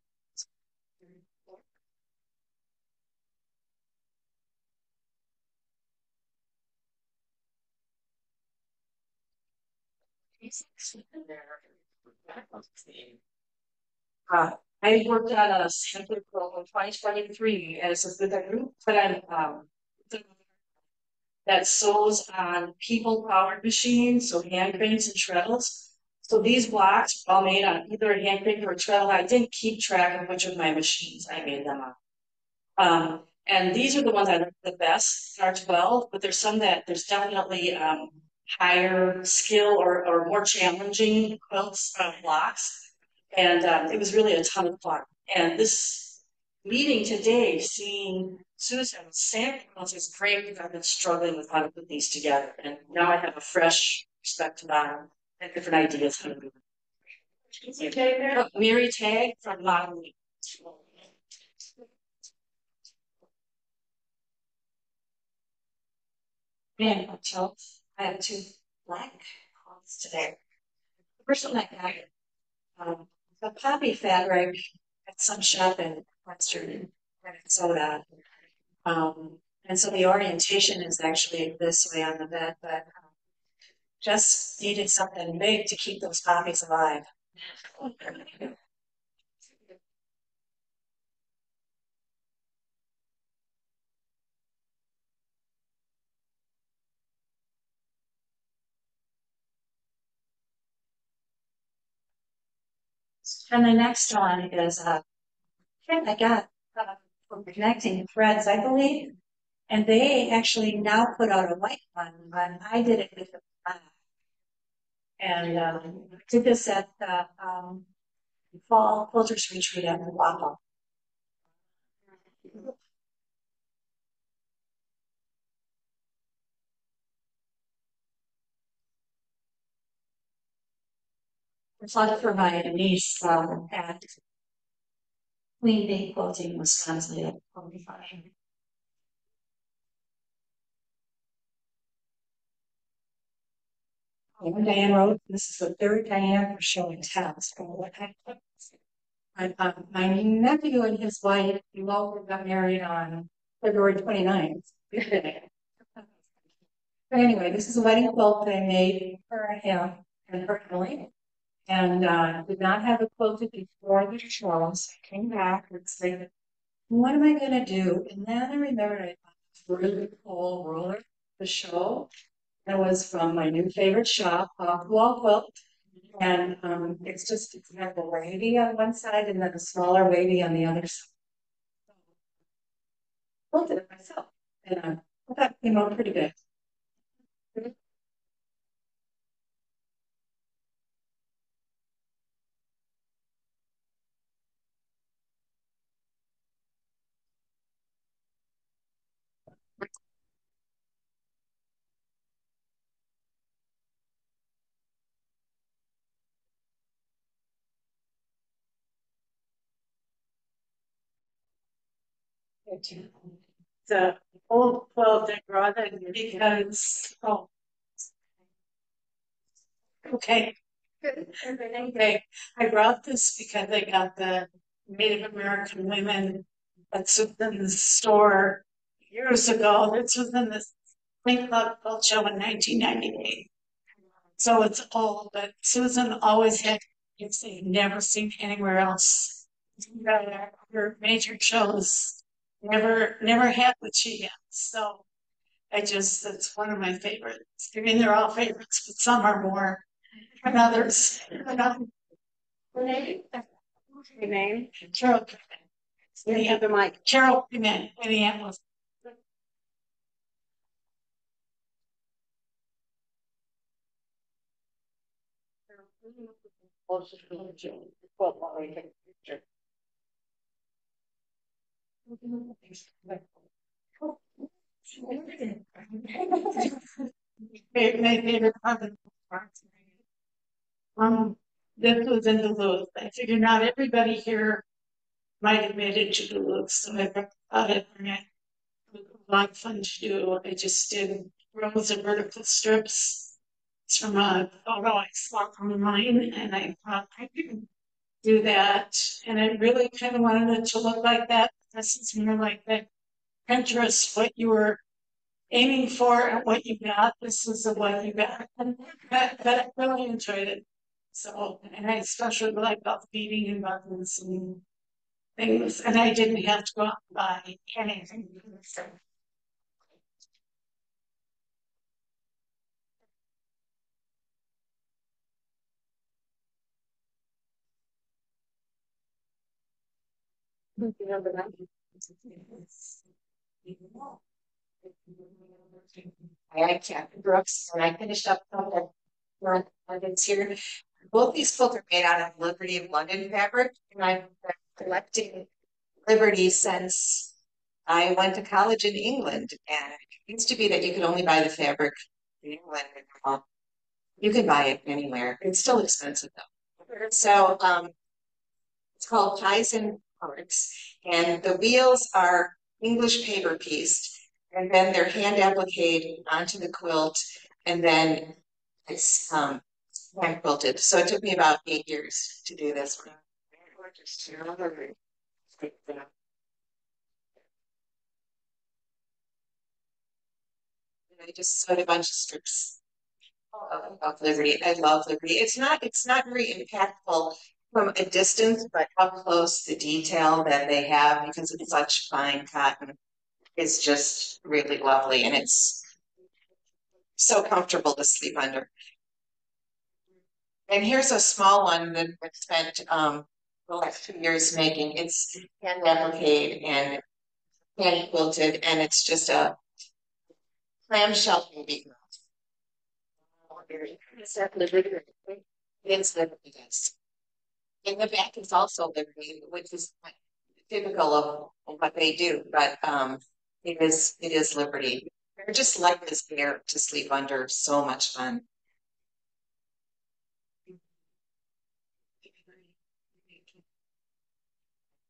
Uh, I worked on a sample program twenty twenty-three as a, with group, I'm, um. That sews on people powered machines, so hand cranes and treadles. So these blocks are all made on either a hand crane or a treadle. I didn't keep track of which of my machines I made them on. Um, and these are the ones I like the best, are twelve, but there's some that, there's definitely, um. Higher skill or, or more challenging quilts, uh, blocks. And um, it was really a ton of fun. And this meeting today, seeing Susan samples is great because I've been struggling with how to put these together. And now I have a fresh perspective on and different ideas how to do it. Uh, Mary Tag from Modeling. Man, so I have two black quilts today. The First one I got, um, the poppy fabric at some shop in Western Minnesota. Um, and so the orientation is actually this way on the bed, but um, just needed something big to keep those poppies alive. And the next one is, uh, I got, uh, from Connecting Threads, I believe. And they actually now put out a white one, but I did it with the black. And, um, did this at the, um, fall quilters retreat at the It's for my niece, um, at Queen Bee Quilting was translated. I'm Diane Road, this is the third Diane for show and tell. So what? My, nephew and his wife, Lola, got married on February 29th. But anyway, this is a wedding quilt that I made for him and for Emily. And, uh, did not have it quilted before the show, so I came back and said, what am I gonna do? And then I remembered I bought this really cool ruler, the show. That was from my new favorite shop, the Wall Quilt. And, um, it's just, it's kind of a wavy on one side and then a smaller wavy on the other side. Quilted it myself, and, uh, I thought it came out pretty good. The old brought it because, oh. Okay. Okay, I brought this because I got the Native American women at Susan's store years ago. This was in the Spring Club Quilt Show in nineteen ninety-eight. So it's old, but Susan always had, it's never seen anywhere else. Her major shows never, never had what she had, so. I just, it's one of my favorites. I mean, they're all favorites, but some are more than others. Her name? Your name? Carol. You have the mic. Carol, Pimen, Winnie Atlas. The. Um, this was in Duluth. I figured not everybody here might have made it to Duluth, so I thought it it was a lot of fun to do. I just did rows of vertical strips. It's from a photo I saw online and I thought I could do that. And I really kind of wanted it to look like that. This is more like the Pinterest, what you were aiming for and what you got. This is the what you got. But, but I really enjoyed it. So, and I especially like all the beading and buttons and things, and I didn't have to go out and buy anything. So, I had Captain Brooks and I finished up couple of London's here. Both these quilts are made out of Liberty of London fabric and I've been collecting Liberty since I went to college in England and it used to be that you could only buy the fabric in England. You can buy it anywhere. It's still expensive though. So um it's called Ties and Parts and the wheels are English paper pieced. And then they're hand appliqued onto the quilt and then it's um hand quilted. So it took me about eight years to do this one. And I just sewed a bunch of strips of, of Liberty. I love Liberty. It's not, it's not very impactful from a distance, but how close the detail that they have because it's such fine cotton is just really lovely and it's so comfortable to sleep under. And here's a small one that I spent um the last two years making. It's hand appliqued and hand quilted and it's just a clamshell baby. It's. It's guys. And the back is also Liberty, which is typical of what they do, but um it is, it is Liberty. They're just like this bear to sleep under, so much fun.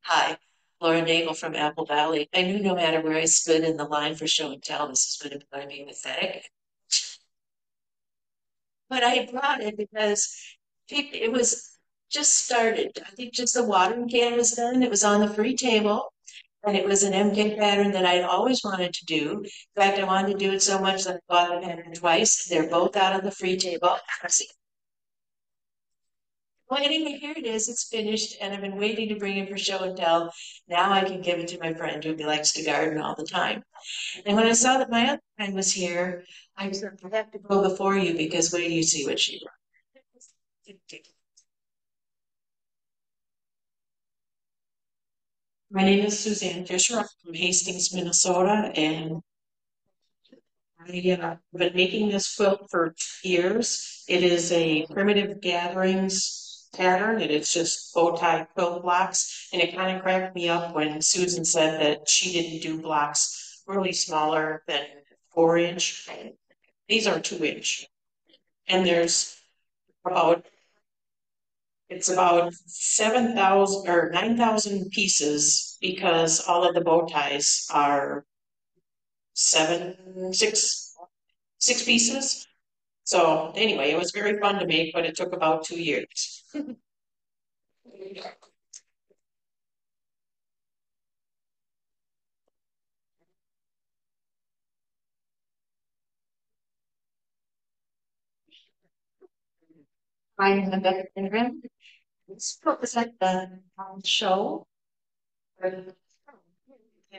Hi, Laura Nagel from Apple Valley. I knew no matter where I stood in the line for show and tell, this was going to be pathetic. But I brought it because it, it was just started. I think just the watering can was done. It was on the free table. And it was an MK pattern that I'd always wanted to do. In fact, I wanted to do it so much that I bought the pattern twice. They're both out on the free table. Well, anyway, here it is. It's finished, and I've been waiting to bring it for show and tell. Now I can give it to my friend who likes to garden all the time. And when I saw that my other friend was here, I said, I have to go before you because wait till you see what she brought. My name is Suzanne Fisher. I'm from Hastings, Minnesota, and I, uh, have been making this quilt for years. It is a primitive gatherings pattern, it's just bow tie quilt blocks. And it kind of cracked me up when Susan said that she didn't do blocks really smaller than four inch. These are two inch. And there's about it's about seven thousand or nine thousand pieces because all of the bow ties are seven, six, six pieces. So anyway, it was very fun to make, but it took about two years. I am Rebecca Ingram. Book is like the um, show.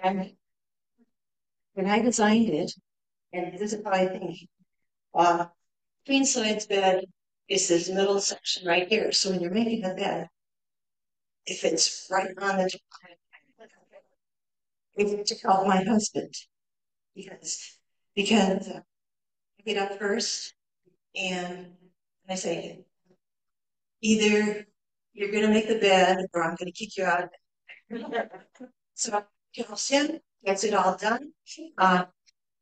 And when I designed it, and this is how I think, uh, queen size bed is this middle section right here. So when you're making a bed, if it's right on the it's to call my husband because because uh, I get up first and I say either you're going to make the bed or I'm going to kick you out so calcium gets it all done. Uh,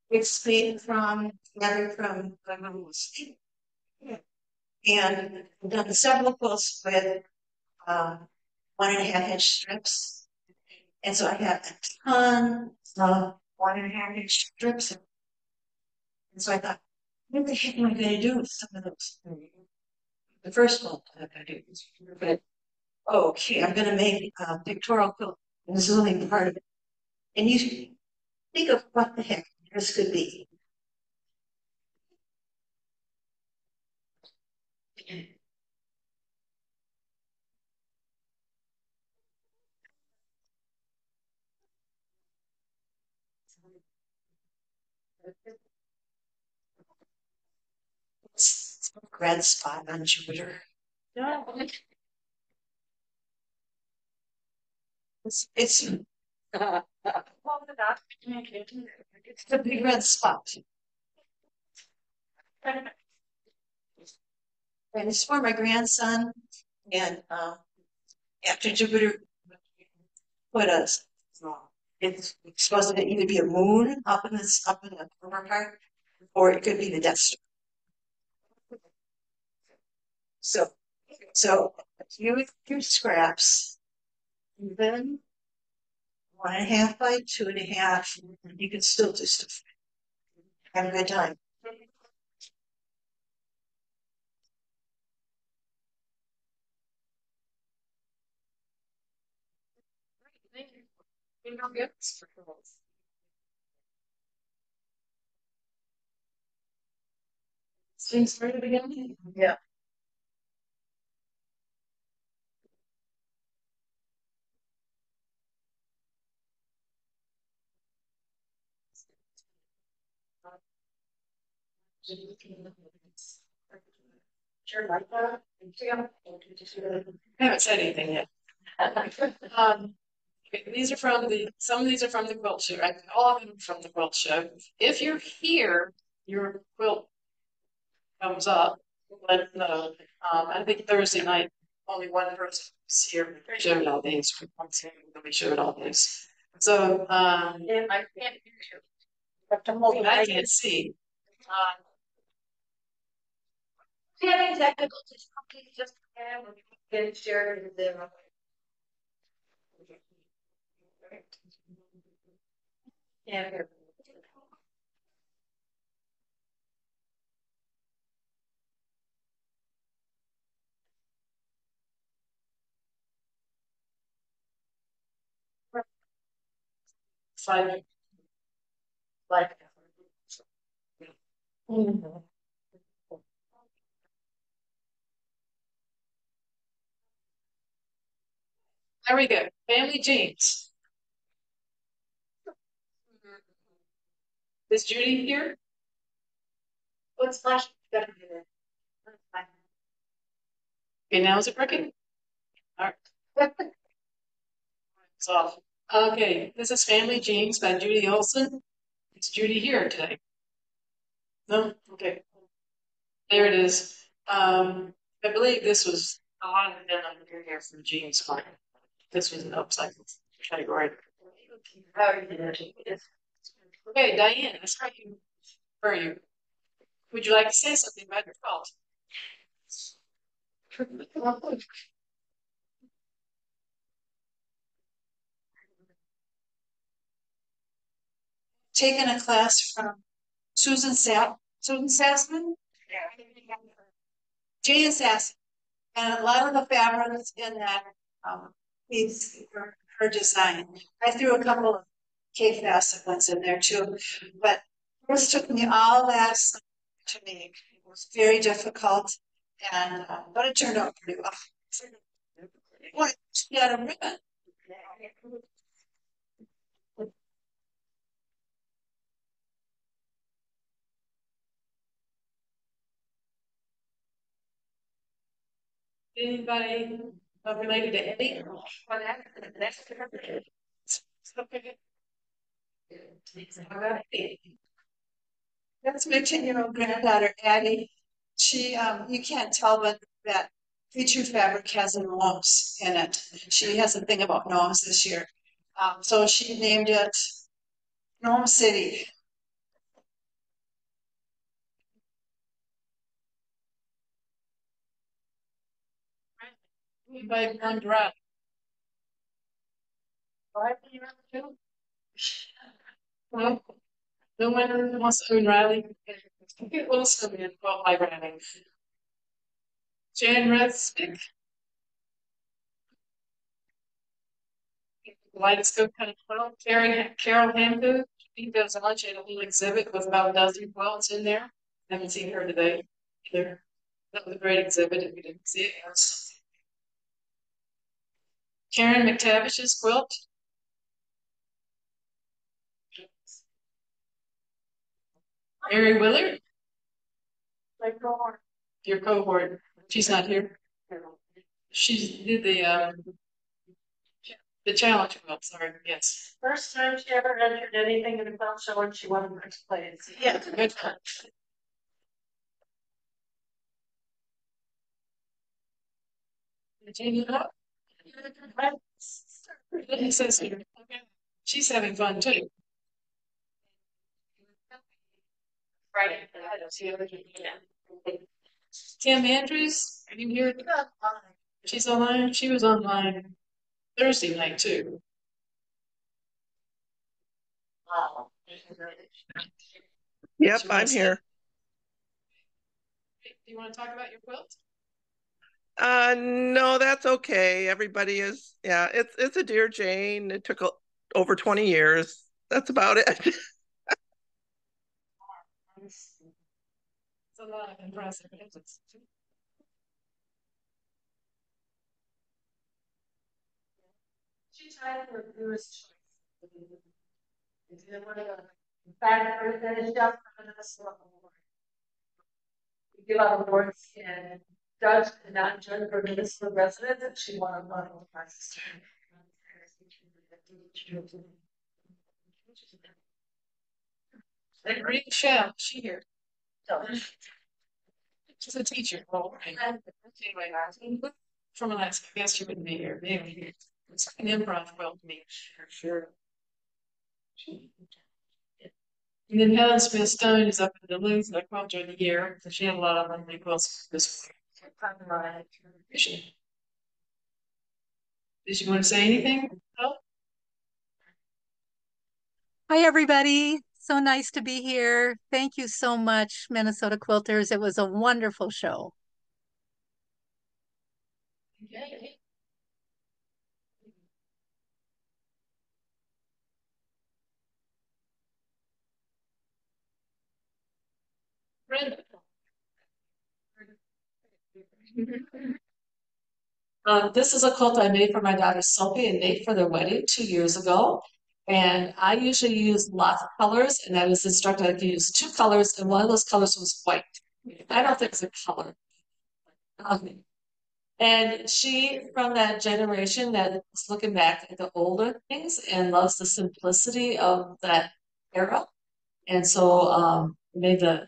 it's made from leather from and I've done several quilts with uh, one and a half inch strips. And so I have a ton of one and a half inch strips. And so I thought, what the heck am I going to do with some of those? The first one going to do is, but oh, okay, I'm going to make a pictorial quilt. And this is only part of it. And you think of what the heck this could be. Red spot on Jupiter. It's, it's it's the big red spot. And it's for my grandson. And uh, after Jupiter put us, it's supposed to either be a moon up in up in the upper part, or it could be the Death Star. So, so you do scraps, and then one and a half by two and a half, you can still do stuff. Have a good time. Seems for the beginning. Yeah. Sure, like that. I haven't said anything yet. Um, these are from the, some of these are from the quilt show, I- all of them are from the quilt show. If you're here, your quilt comes up, Let no, um, I think Thursday night, only one person was here, we showed all these, saying, we showed all these. So, um, And I can't hear you. Have to hold I can't see. Um, Fairly technical, just just um, get shared yeah. Silent. Like. Mm -hmm. We go, family jeans. Is Judy here? What's flashing? Okay, now is it working? Alright. It's off. Okay, this is Family Jeans by Judy Olson. Is Judy here today? No? Okay. There it is. Um, I believe this was a lot of them here from Jean's part. This was an upcycle category. Okay, Diane, I saw you. Are you? Would you like to say something about your fault? Taken a class from Susan Sa- Susan Sassaman, Jane Sass. And a lot of the fabrics in that, um, piece for her design. I threw a couple of Kaffe Fassett ones in there too, but this took me all last to make. It was very difficult and, uh, but it turned out pretty well. What, she had a ribbon. Anybody uh, related to Eddie? That's my ten-year-old granddaughter Addie. She, um, you can't tell but that feature fabric has a gnomes in it. She has a thing about gnomes this year. Um, so she named it Gnome City. Anybody run dry? Five years too? No, no one wants to own Riley. Still be involved by Riley. Jan Redstick. Kaleidoscope kind of quilt. Karen, Carol Hanku, she does lunch at a little exhibit with about a dozen quilts in there. Haven't seen her today either. That was a great exhibit if you didn't see it. Karen McTavish's quilt. Mary Willard, go on. your cohort, she's not here. She did the, um, the challenge quilt, sorry, yes. First time she ever entered anything in the quilt show and she won first place. Yeah, it's a good. Jamie, what? It says here, okay. She's having fun too. Right. Tim Andrews, are you here? She's online, she was online Thursday night too. Yep, I'm here. Do you wanna talk about your quilt? Uh, no, that's okay. Everybody is, yeah, it's, it's a Dear Jane. It took a- over twenty years. That's about it. A lot of impressive images. She tried her newest choice. Is it one of the, in fact, her finish up for the award. We give out awards and judge and not judge for municipal residents, and she won a lot of prizes. And Green Shell, she here. She's a teacher. Anyway, From Alaska, I guess she wouldn't be here, maybe. It's an improv me. Sure. And then Helen Smith Stone is up in Duluth, the quilter of the year, so she had a lot of quilts this week. Is she? Did you want to say anything? Hi, everybody. So nice to be here. Thank you so much, Minnesota Quilters. It was a wonderful show. Um, this is a quilt I made for my daughter Sophie and Nate for their wedding two years ago. And I usually use lots of colors, and I was instructed I could use two colors, and one of those colors was white. I don't think it's a color. Um, and she, from that generation that is looking back at the older things and loves the simplicity of that era. And so um, made the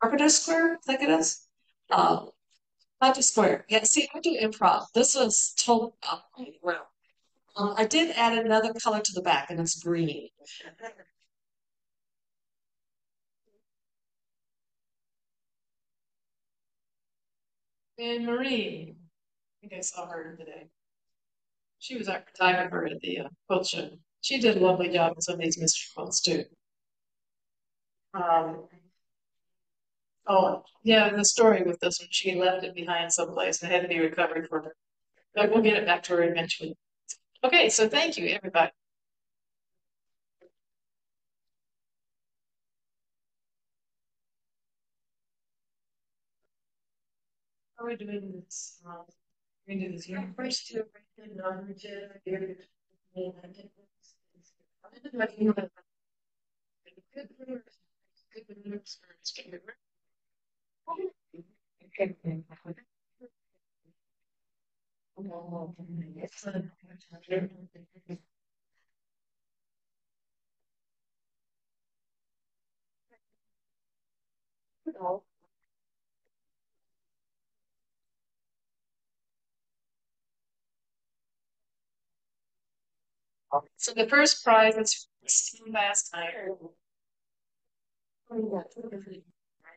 Carpenter Square, I think it is. Um, not just square. Yeah, see, I do improv. This was total. Oh, well, um, I did add another color to the back, and it's green. And Marie, I think I saw her today. She was our photographer at the uh, quilt show. She did a lovely job with some of these mystery quilts too. Um, oh, yeah, the story with this one, she left it behind someplace and it had to be recovered for her. But we'll get it back to her eventually. Okay, so thank you, everybody. How are we doing this? Um, we do this here first. So the first prize is last night.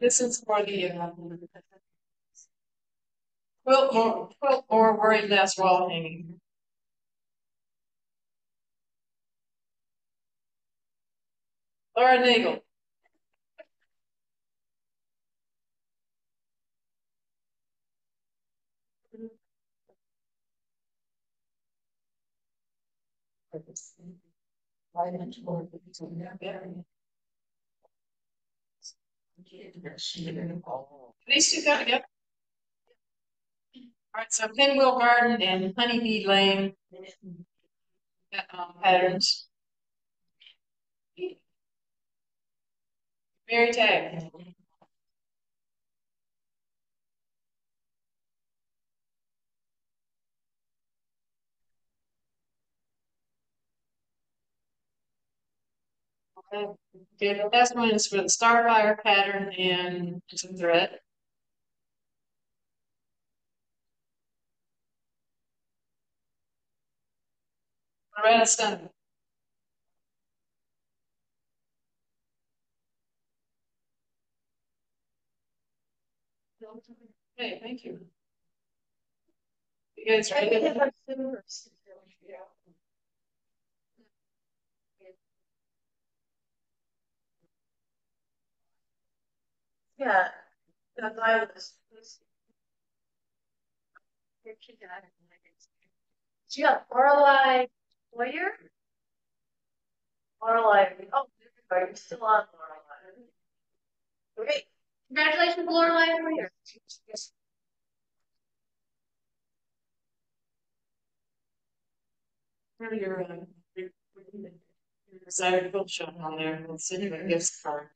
This is for the uh, quilt more, quilt more worry less wall hanging. Laura Nagel. These two got together. All right, so Pinwheel Garden and Honeybee Lane. Um, patterns. Mary Tag. Okay, last one is for the Starfire pattern and some thread. Loretta Stone. Okay, thank you. You guys ready? Yeah. The guy was. She got Lorelei Boyer? Lorelei, oh, are you still on Lorelei? Great, congratulations, Lorelei Boyer. Your, uh, your- your desired quilt shop on there, and send you a gift card.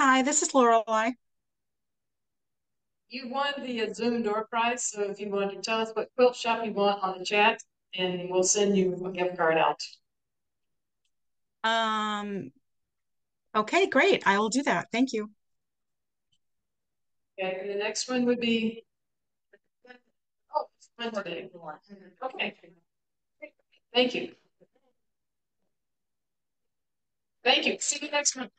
Hi, this is Lorelei. You won the uh, Zoom door prize, so if you want to tell us what quilt shop you want on the chat, and we'll send you a gift card out. Um, okay, great. I will do that. Thank you. Okay, and the next one would be. Oh, it's Wednesday. Okay. Thank you. Thank you. See you next month.